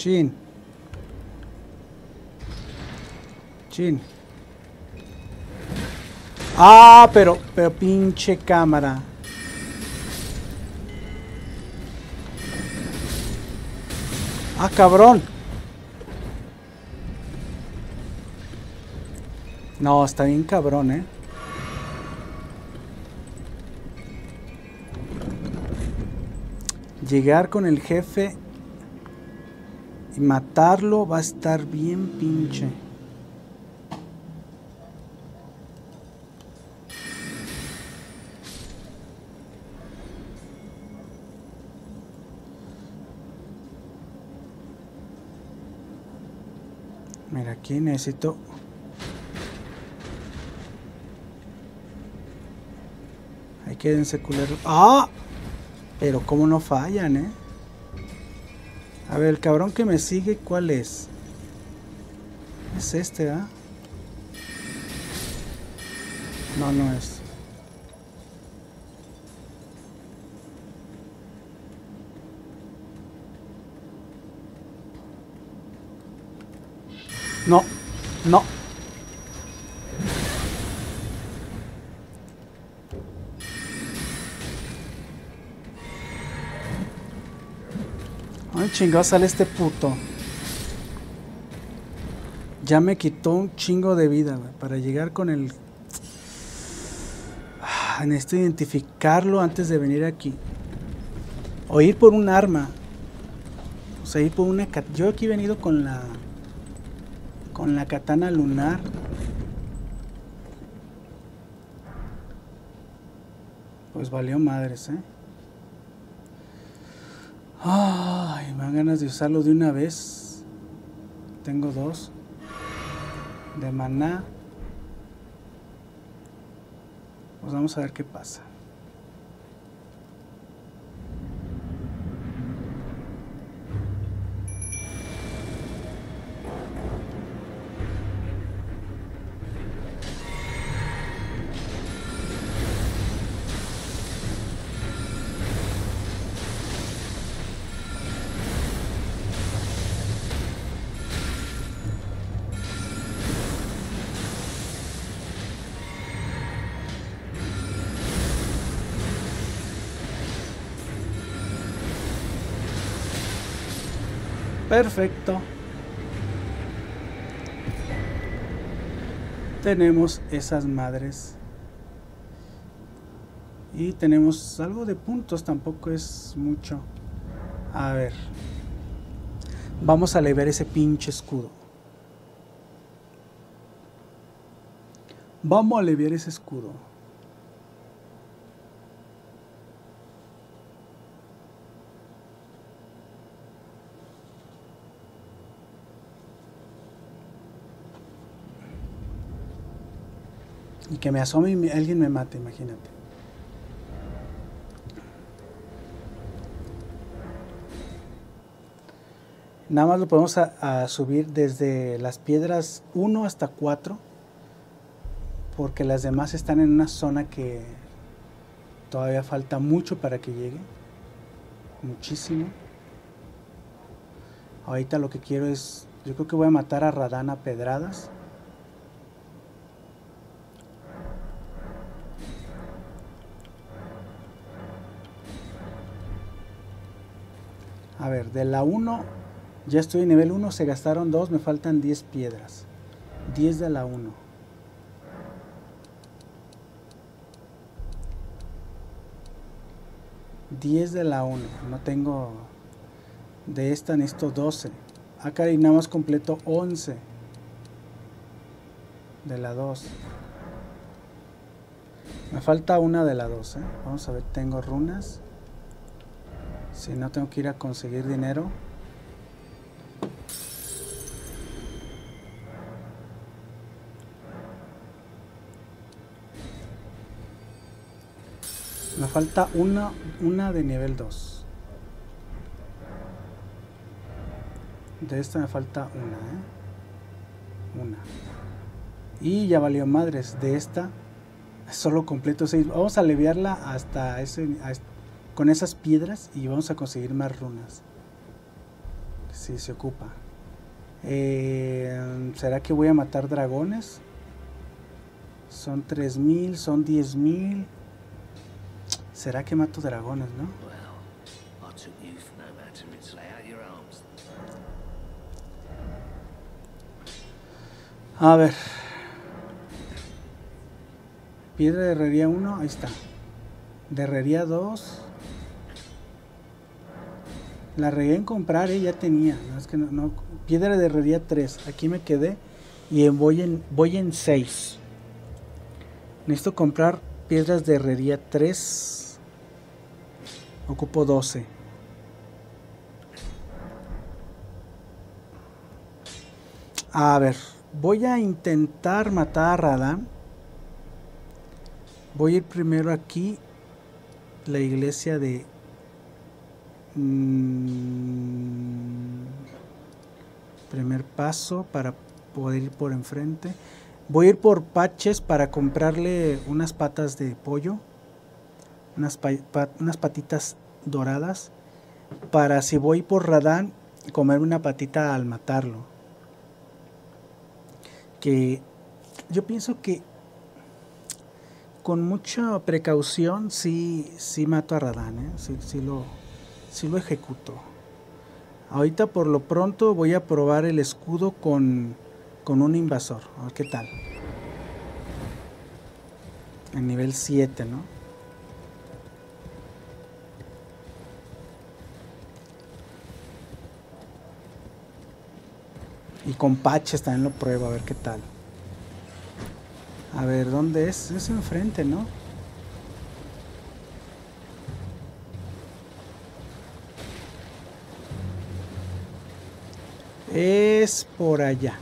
Chin. Chin. Ah, pero, pero pinche cámara. Ah, cabrón. No, está bien cabrón, ¿eh? Llegar con el jefe y matarlo va a estar bien pinche. Mira, aquí necesito... Quédense culeros. ¡Ah! Pero cómo no fallan, ¿eh? A ver, el cabrón que me sigue, ¿cuál es? Es este, ¿ah? No, no es. No, no. Ay, chingado sale este puto. Ya me quitó un chingo de vida, güey, para llegar con el... Ah, necesito identificarlo antes de venir aquí. O ir por un arma. O sea, ir por una... Yo aquí he venido con la... Con la katana lunar. Pues valió madres, ¿eh? Ay, me dan ganas de usarlo de una vez. Tengo dos. De maná. Pues vamos a ver qué pasa. Perfecto. Tenemos esas madres. Y tenemos algo de puntos, tampoco es mucho. A ver. Vamos a leer ese pinche escudo. Vamos a aliviar ese escudo. Y que me asome y alguien me mate, imagínate. Nada más lo podemos a subir desde las piedras 1 hasta 4. Porque las demás están en una zona que todavía falta mucho para que llegue. Muchísimo. Ahorita lo que quiero es. Yo creo que voy a matar a Radana Pedradas. A ver, de la 1 Ya estoy en nivel 1, se gastaron 2, me faltan 10 piedras. 10 de la 1. Diez de la 1. No tengo... De esta necesito 12. Acá y nada más completo 11. De la 2. Me falta una de la 2. ¿eh? Vamos a ver, tengo runas. Si no, tengo que ir a conseguir dinero. Me falta una, una de nivel 2. De esta me falta una, ¿eh? Una. Y ya valió madres. De esta solo completo 6. Vamos a aliviarla hasta ese, con esas piedras y vamos a conseguir más runas. Si se ocupa. Eh, ¿Será que voy a matar dragones? Son 3000, son 10000. ¿Será que mato dragones, no? A ver. Piedra de herrería 1, ahí está. De herrería 2. La regué en comprar, eh, ya tenía. No, es que no, Piedra de herrería 3. Aquí me quedé. Y voy en, voy en 6. Necesito comprar piedras de herrería 3. Ocupo 12. A ver, voy a intentar matar a Radam. Voy a ir primero aquí, la iglesia de... Mmm, primer paso para poder ir por enfrente. Voy a ir por Paches para comprarle unas patas de pollo unas, patitas doradas para si voy por Radán comer una patita al matarlo. Que yo pienso que con mucha precaución sí, sí mato a Radán, ¿eh? sí, lo, sí lo ejecuto. Ahorita por lo pronto voy a probar el escudo con, con un invasor. A ver qué tal. En nivel 7, ¿no? Y con patches también lo pruebo, a ver qué tal. A ver, ¿dónde es? Es enfrente, ¿no? Es por allá.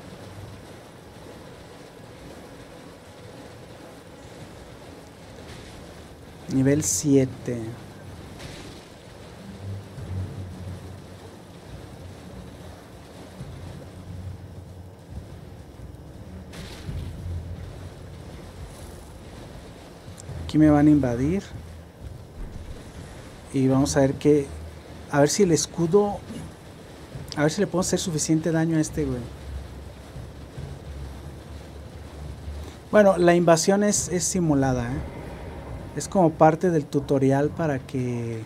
Nivel 7. Aquí me van a invadir. Y vamos a ver que... A ver si el escudo... A ver si le puedo hacer suficiente daño a este güey. Bueno, la invasión es, es simulada. ¿eh? Es como parte del tutorial para que...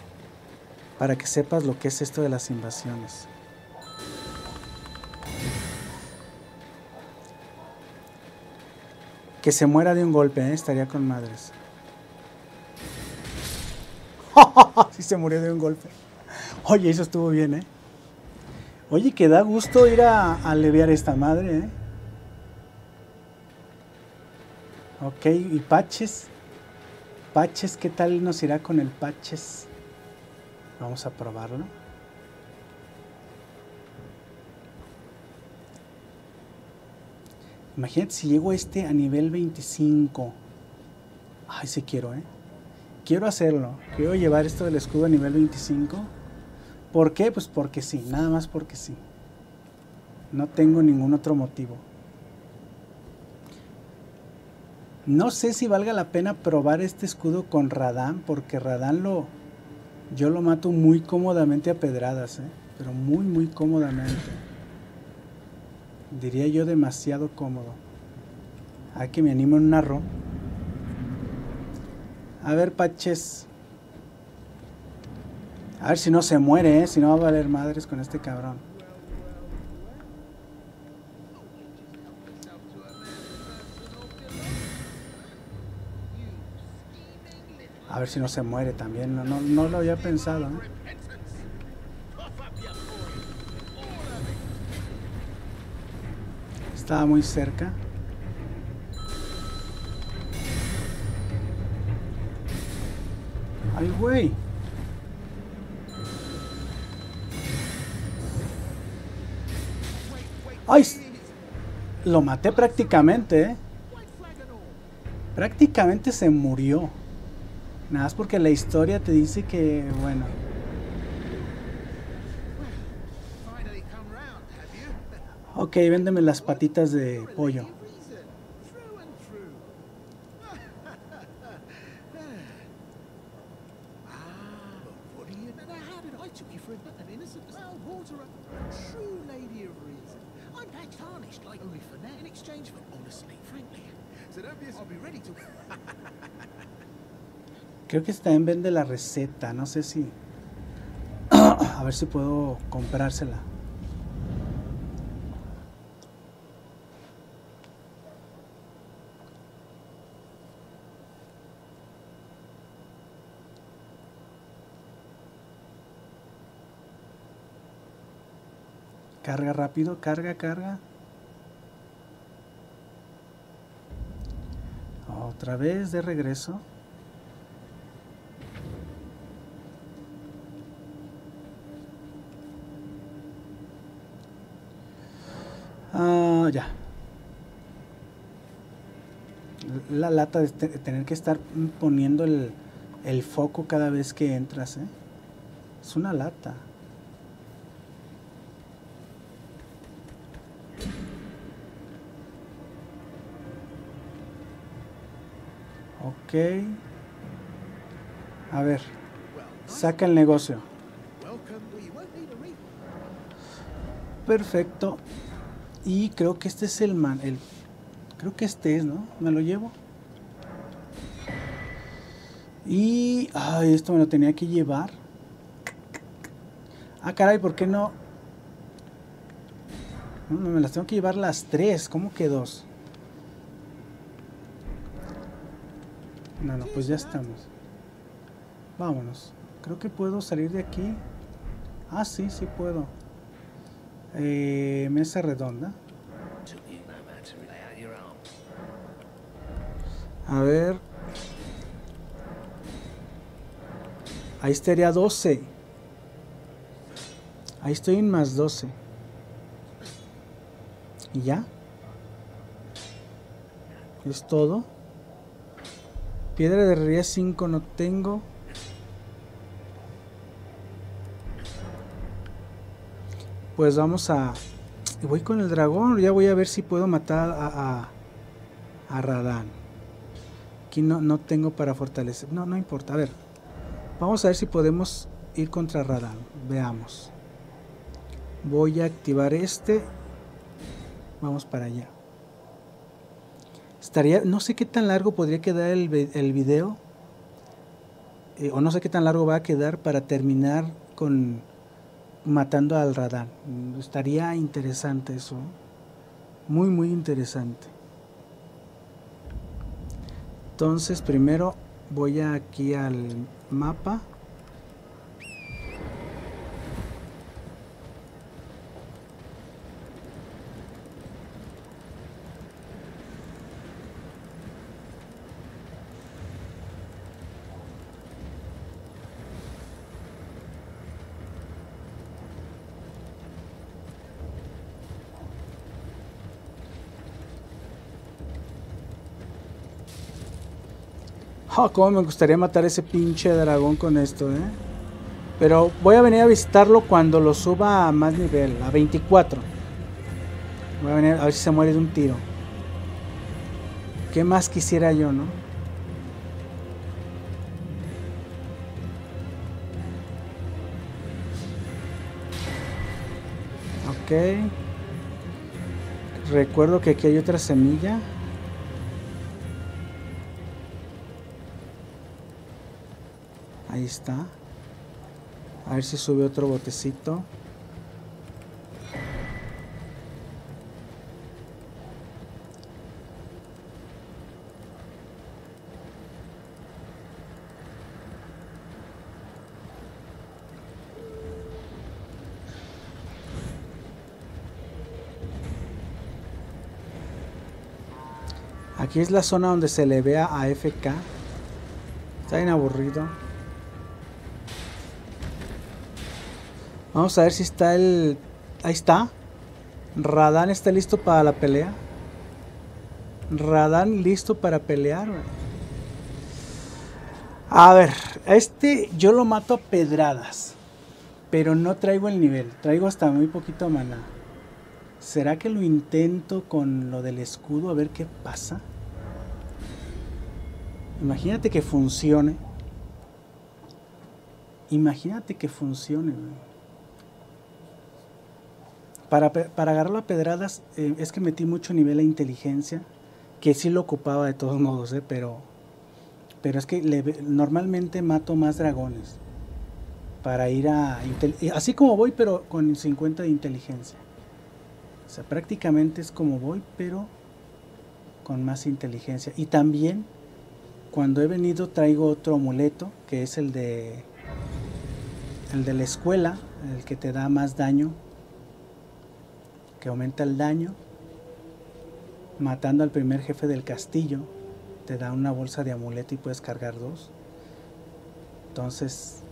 Para que sepas lo que es esto de las invasiones. Que se muera de un golpe, ¿eh? estaría con madres. (laughs) sí se murió de un golpe. Oye, eso estuvo bien, ¿eh? Oye, que da gusto ir a, aliviar esta madre, ¿eh? Ok, y Paches. Paches, ¿qué tal nos irá con el Paches? Vamos a probarlo. Imagínate si llego este a nivel 25. Ay, sí quiero, ¿eh? quiero hacerlo, quiero llevar esto del escudo a nivel 25. ¿Por qué? Pues porque sí, nada más porque sí. No tengo ningún otro motivo. No sé si valga la pena probar este escudo con Radán, porque Radán lo. Yo lo mato muy cómodamente a pedradas, ¿eh? pero muy, muy cómodamente. Diría yo demasiado cómodo. A que me animo en un narro. A ver, Paches. A ver si no se muere, ¿eh? si no va a valer madres con este cabrón. A ver si no se muere también. No, no, no lo había pensado. ¿eh? Estaba muy cerca. ¡Ay, güey! ¡Ay! Lo maté prácticamente, ¿eh? Prácticamente se murió. Nada más porque la historia te dice que, bueno. Ok, véndeme las patitas de pollo. Creo que también vende la receta, no sé si... (clears throat) A ver si puedo comprársela. Carga rápido, carga, carga. Otra vez de regreso. Ya. La lata de tener que estar poniendo el, el foco cada vez que entras, ¿eh? Es una lata. Ok. A ver. Saca el negocio. Perfecto. Y creo que este es el man. El, creo que este es, ¿no? Me lo llevo. Y. Ay, esto me lo tenía que llevar. Ah, caray, ¿por qué no? No, me las tengo que llevar las tres. ¿Cómo que dos? No, no, pues ya estamos. Vámonos. Creo que puedo salir de aquí. Ah, sí, sí puedo. Eh, mesa redonda. A ver. Ahí estaría 12. Ahí estoy en más 12. ¿Y ya? ¿Es todo? Piedra de herrería 5 no tengo. Pues vamos a... Voy con el dragón, ya voy a ver si puedo matar a, a, a Radán. Aquí no, no tengo para fortalecer. No, no importa. A ver. Vamos a ver si podemos ir contra Radán. Veamos. Voy a activar este. Vamos para allá. Estaría, no sé qué tan largo podría quedar el, el video. Eh, o no sé qué tan largo va a quedar para terminar con matando al radar. Estaría interesante eso. Muy, muy interesante. Entonces, primero voy aquí al mapa. Oh, cómo me gustaría matar ese pinche dragón con esto, ¿eh? Pero voy a venir a visitarlo cuando lo suba a más nivel, a 24. Voy a venir a ver si se muere de un tiro. ¿Qué más quisiera yo, no? Ok. Recuerdo que aquí hay otra semilla. Ahí está. A ver si sube otro botecito. Aquí es la zona donde se le ve a AFK. Está bien aburrido. Vamos a ver si está el... Ahí está. Radán está listo para la pelea. Radán listo para pelear. A ver, este yo lo mato a pedradas. Pero no traigo el nivel. Traigo hasta muy poquito mana. ¿Será que lo intento con lo del escudo a ver qué pasa? Imagínate que funcione. Imagínate que funcione. Para, para agarrar las pedradas eh, es que metí mucho nivel de inteligencia, que sí lo ocupaba de todos modos, eh, pero, pero es que normalmente mato más dragones para ir a... Así como voy, pero con 50 de inteligencia. O sea, prácticamente es como voy, pero con más inteligencia. Y también, cuando he venido, traigo otro amuleto, que es el de... El de la escuela, el que te da más daño que aumenta el daño. Matando al primer jefe del castillo, te da una bolsa de amuleto y puedes cargar dos. Entonces,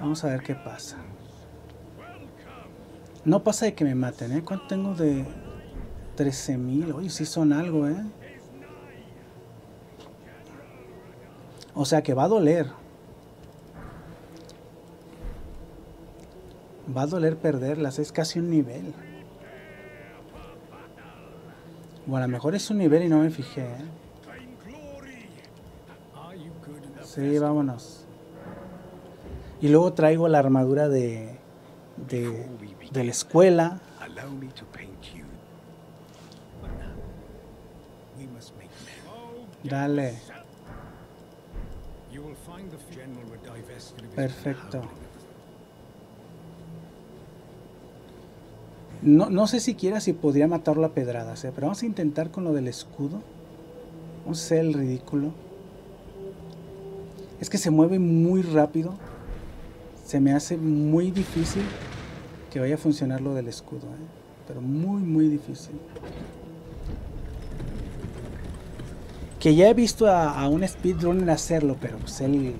vamos a ver qué pasa. No pasa de que me maten, ¿eh? ¿Cuánto tengo de 13.000? Oye, sí son algo, ¿eh? O sea que va a doler. Va a doler perderlas, es casi un nivel. O a lo mejor es un nivel y no me fijé. ¿eh? Sí, vámonos. Y luego traigo la armadura de, de, de la escuela. Dale. Perfecto. No, no sé siquiera si podría matarlo a pedradas, ¿eh? pero vamos a intentar con lo del escudo. Vamos a el ridículo. Es que se mueve muy rápido. Se me hace muy difícil que vaya a funcionar lo del escudo. ¿eh? Pero muy, muy difícil. Que ya he visto a, a un speedrunner hacerlo, pero pues él...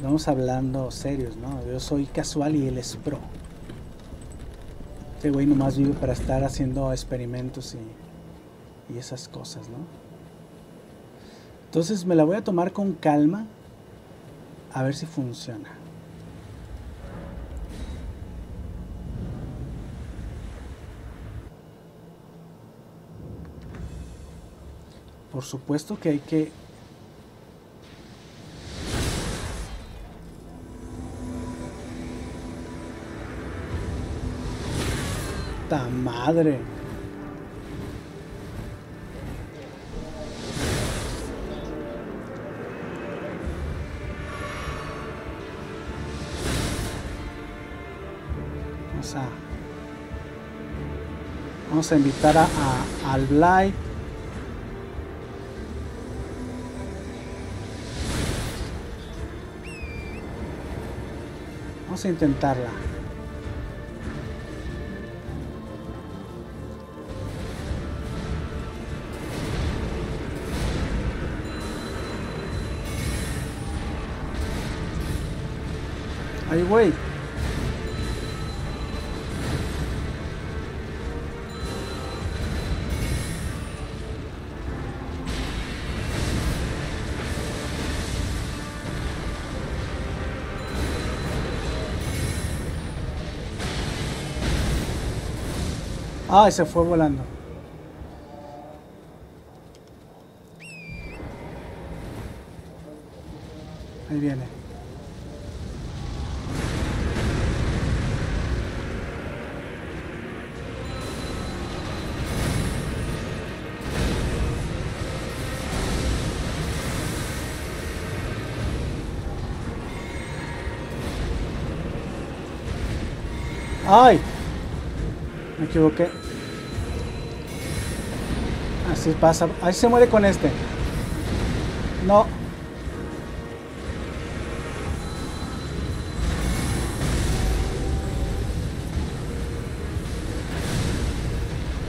Vamos hablando serios, ¿no? Yo soy casual y él es pro. Este güey nomás vive para estar haciendo experimentos y, y esas cosas, ¿no? Entonces me la voy a tomar con calma a ver si funciona. Por supuesto que hay que madre! Vamos a, vamos a invitar a, a al Blight. Vamos a intentarla. Ah, se fue volando. ¡Ay! Me equivoqué. Así pasa. Ahí se muere con este. No.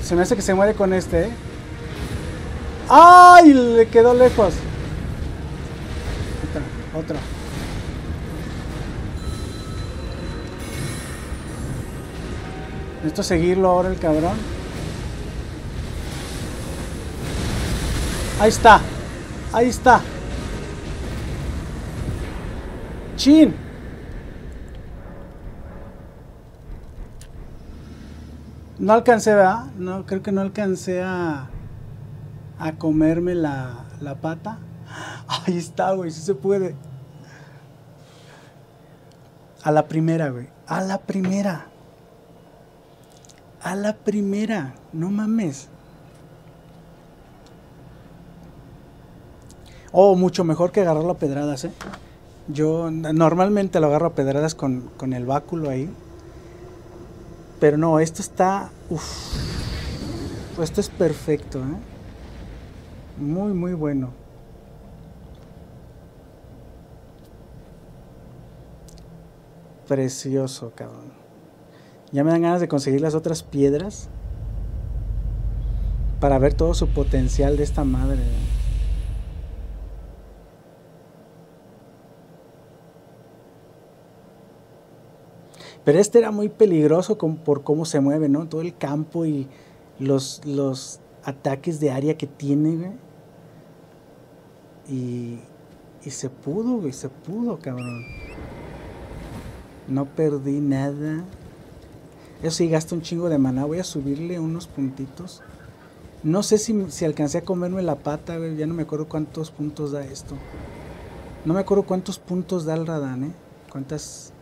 Se me hace que se muere con este, ¿eh? ¡Ay! Le quedó lejos. Otra, otra. Necesito seguirlo ahora el cabrón. Ahí está. Ahí está. Chin. No alcancé, ¿verdad? No, creo que no alcancé a, a comerme la, la pata. Ahí está, güey, sí se puede. A la primera, güey. A la primera. A la primera. No mames. Oh, mucho mejor que agarrarlo a pedradas, ¿eh? Yo normalmente lo agarro a pedradas con, con el báculo ahí. Pero no, esto está... Uf, esto es perfecto, ¿eh? Muy, muy bueno. Precioso, cabrón. Ya me dan ganas de conseguir las otras piedras. Para ver todo su potencial de esta madre. Pero este era muy peligroso por cómo se mueve, ¿no? Todo el campo y los, los ataques de área que tiene, güey. Y, y se pudo, güey, se pudo, cabrón. No perdí nada. Eso sí, gasta un chingo de maná. Voy a subirle unos puntitos. No sé si, si alcancé a comerme la pata, güey. Ya no me acuerdo cuántos puntos da esto. No me acuerdo cuántos puntos da el Radán, ¿eh? Cuántas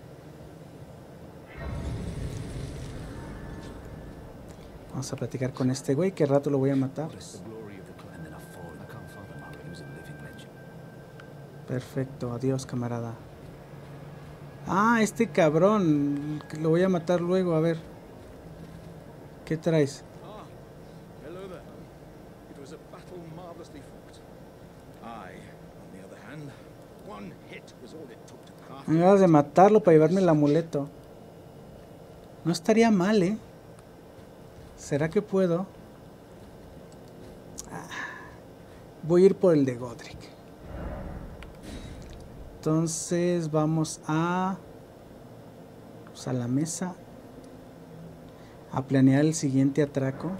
Vamos a platicar con este güey, que rato lo voy a matar. Perfecto, adiós camarada. Ah, este cabrón, lo voy a matar luego, a ver. ¿Qué traes? Me vas de matarlo para llevarme el amuleto. No estaría mal, ¿eh? ¿Será que puedo? Ah, voy a ir por el de Godric. Entonces vamos a, pues, a la mesa a planear el siguiente atraco.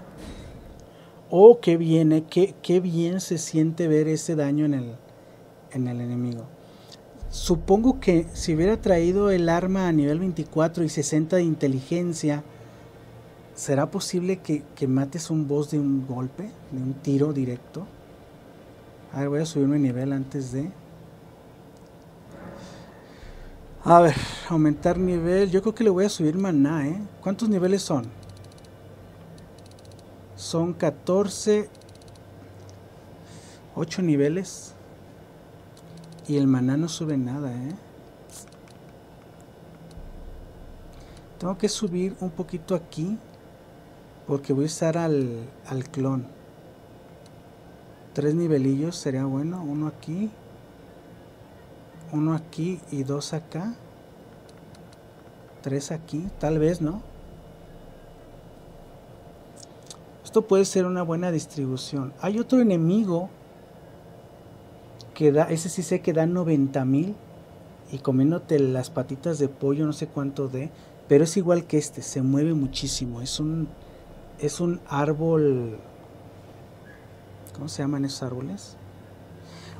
Oh, qué bien, eh, qué, qué, bien se siente ver ese daño en el, en el enemigo. Supongo que si hubiera traído el arma a nivel 24 y 60 de inteligencia, ¿Será posible que, mates un boss de un golpe, de un tiro directo? A ver, voy a subir mi nivel antes de... A ver, aumentar nivel. Yo creo que le voy a subir maná, ¿eh? ¿Cuántos niveles son? Son 14... 8 niveles. Y el maná no sube nada, ¿eh? Tengo que subir un poquito aquí. Porque voy a usar al, al clon. Tres nivelillos sería bueno. Uno aquí. Uno aquí y dos acá. Tres aquí. Tal vez, ¿no? Esto puede ser una buena distribución. Hay otro enemigo que da, ese sí sé que da 90 mil y comiéndote las patitas de pollo, no sé cuánto de, pero es igual que este, se mueve muchísimo. Es un es un árbol... ¿Cómo se llaman esos árboles?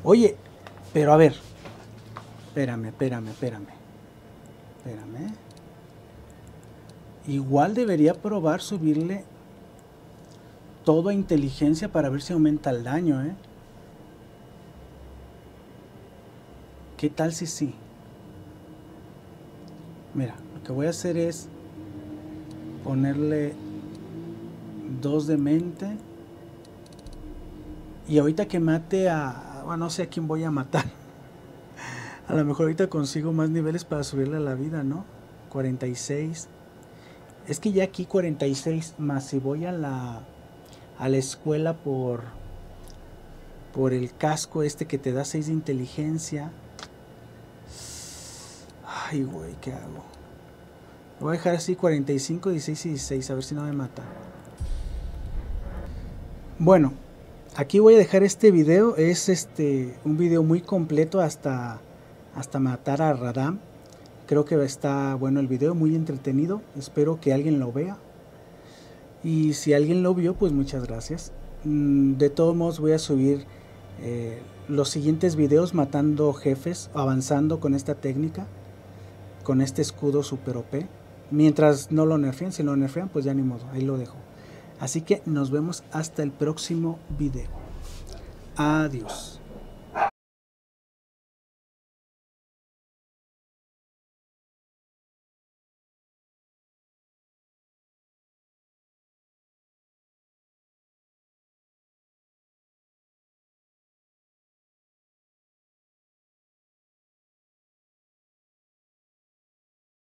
Oye, pero a ver, espérame, espérame, espérame. Espérame. Igual debería probar subirle todo inteligencia para ver si aumenta el daño, ¿eh? ¿Qué tal si sí? Mira, lo que voy a hacer es ponerle dos de mente. Y ahorita que mate a... Bueno, no sé a quién voy a matar. (laughs) A lo mejor ahorita consigo más niveles para subirle a la vida, ¿no? 46. Es que ya aquí 46 más si voy a la a la escuela por por el casco este que te da 6 de inteligencia. Ay, güey, ¿qué hago? voy a dejar así 45, 16 y 16, a ver si no me mata. Bueno, aquí voy a dejar este video. Es este un video muy completo hasta, hasta matar a Radam. Creo que está bueno el video, muy entretenido. Espero que alguien lo vea. Y si alguien lo vio, pues muchas gracias. Mm, de todos modos voy a subir eh, los siguientes videos matando jefes, avanzando con esta técnica, con este escudo super OP. Mientras no lo nerfean, si lo nerfean, pues ya ni modo, ahí lo dejo. Así que nos vemos hasta el próximo video. Adiós.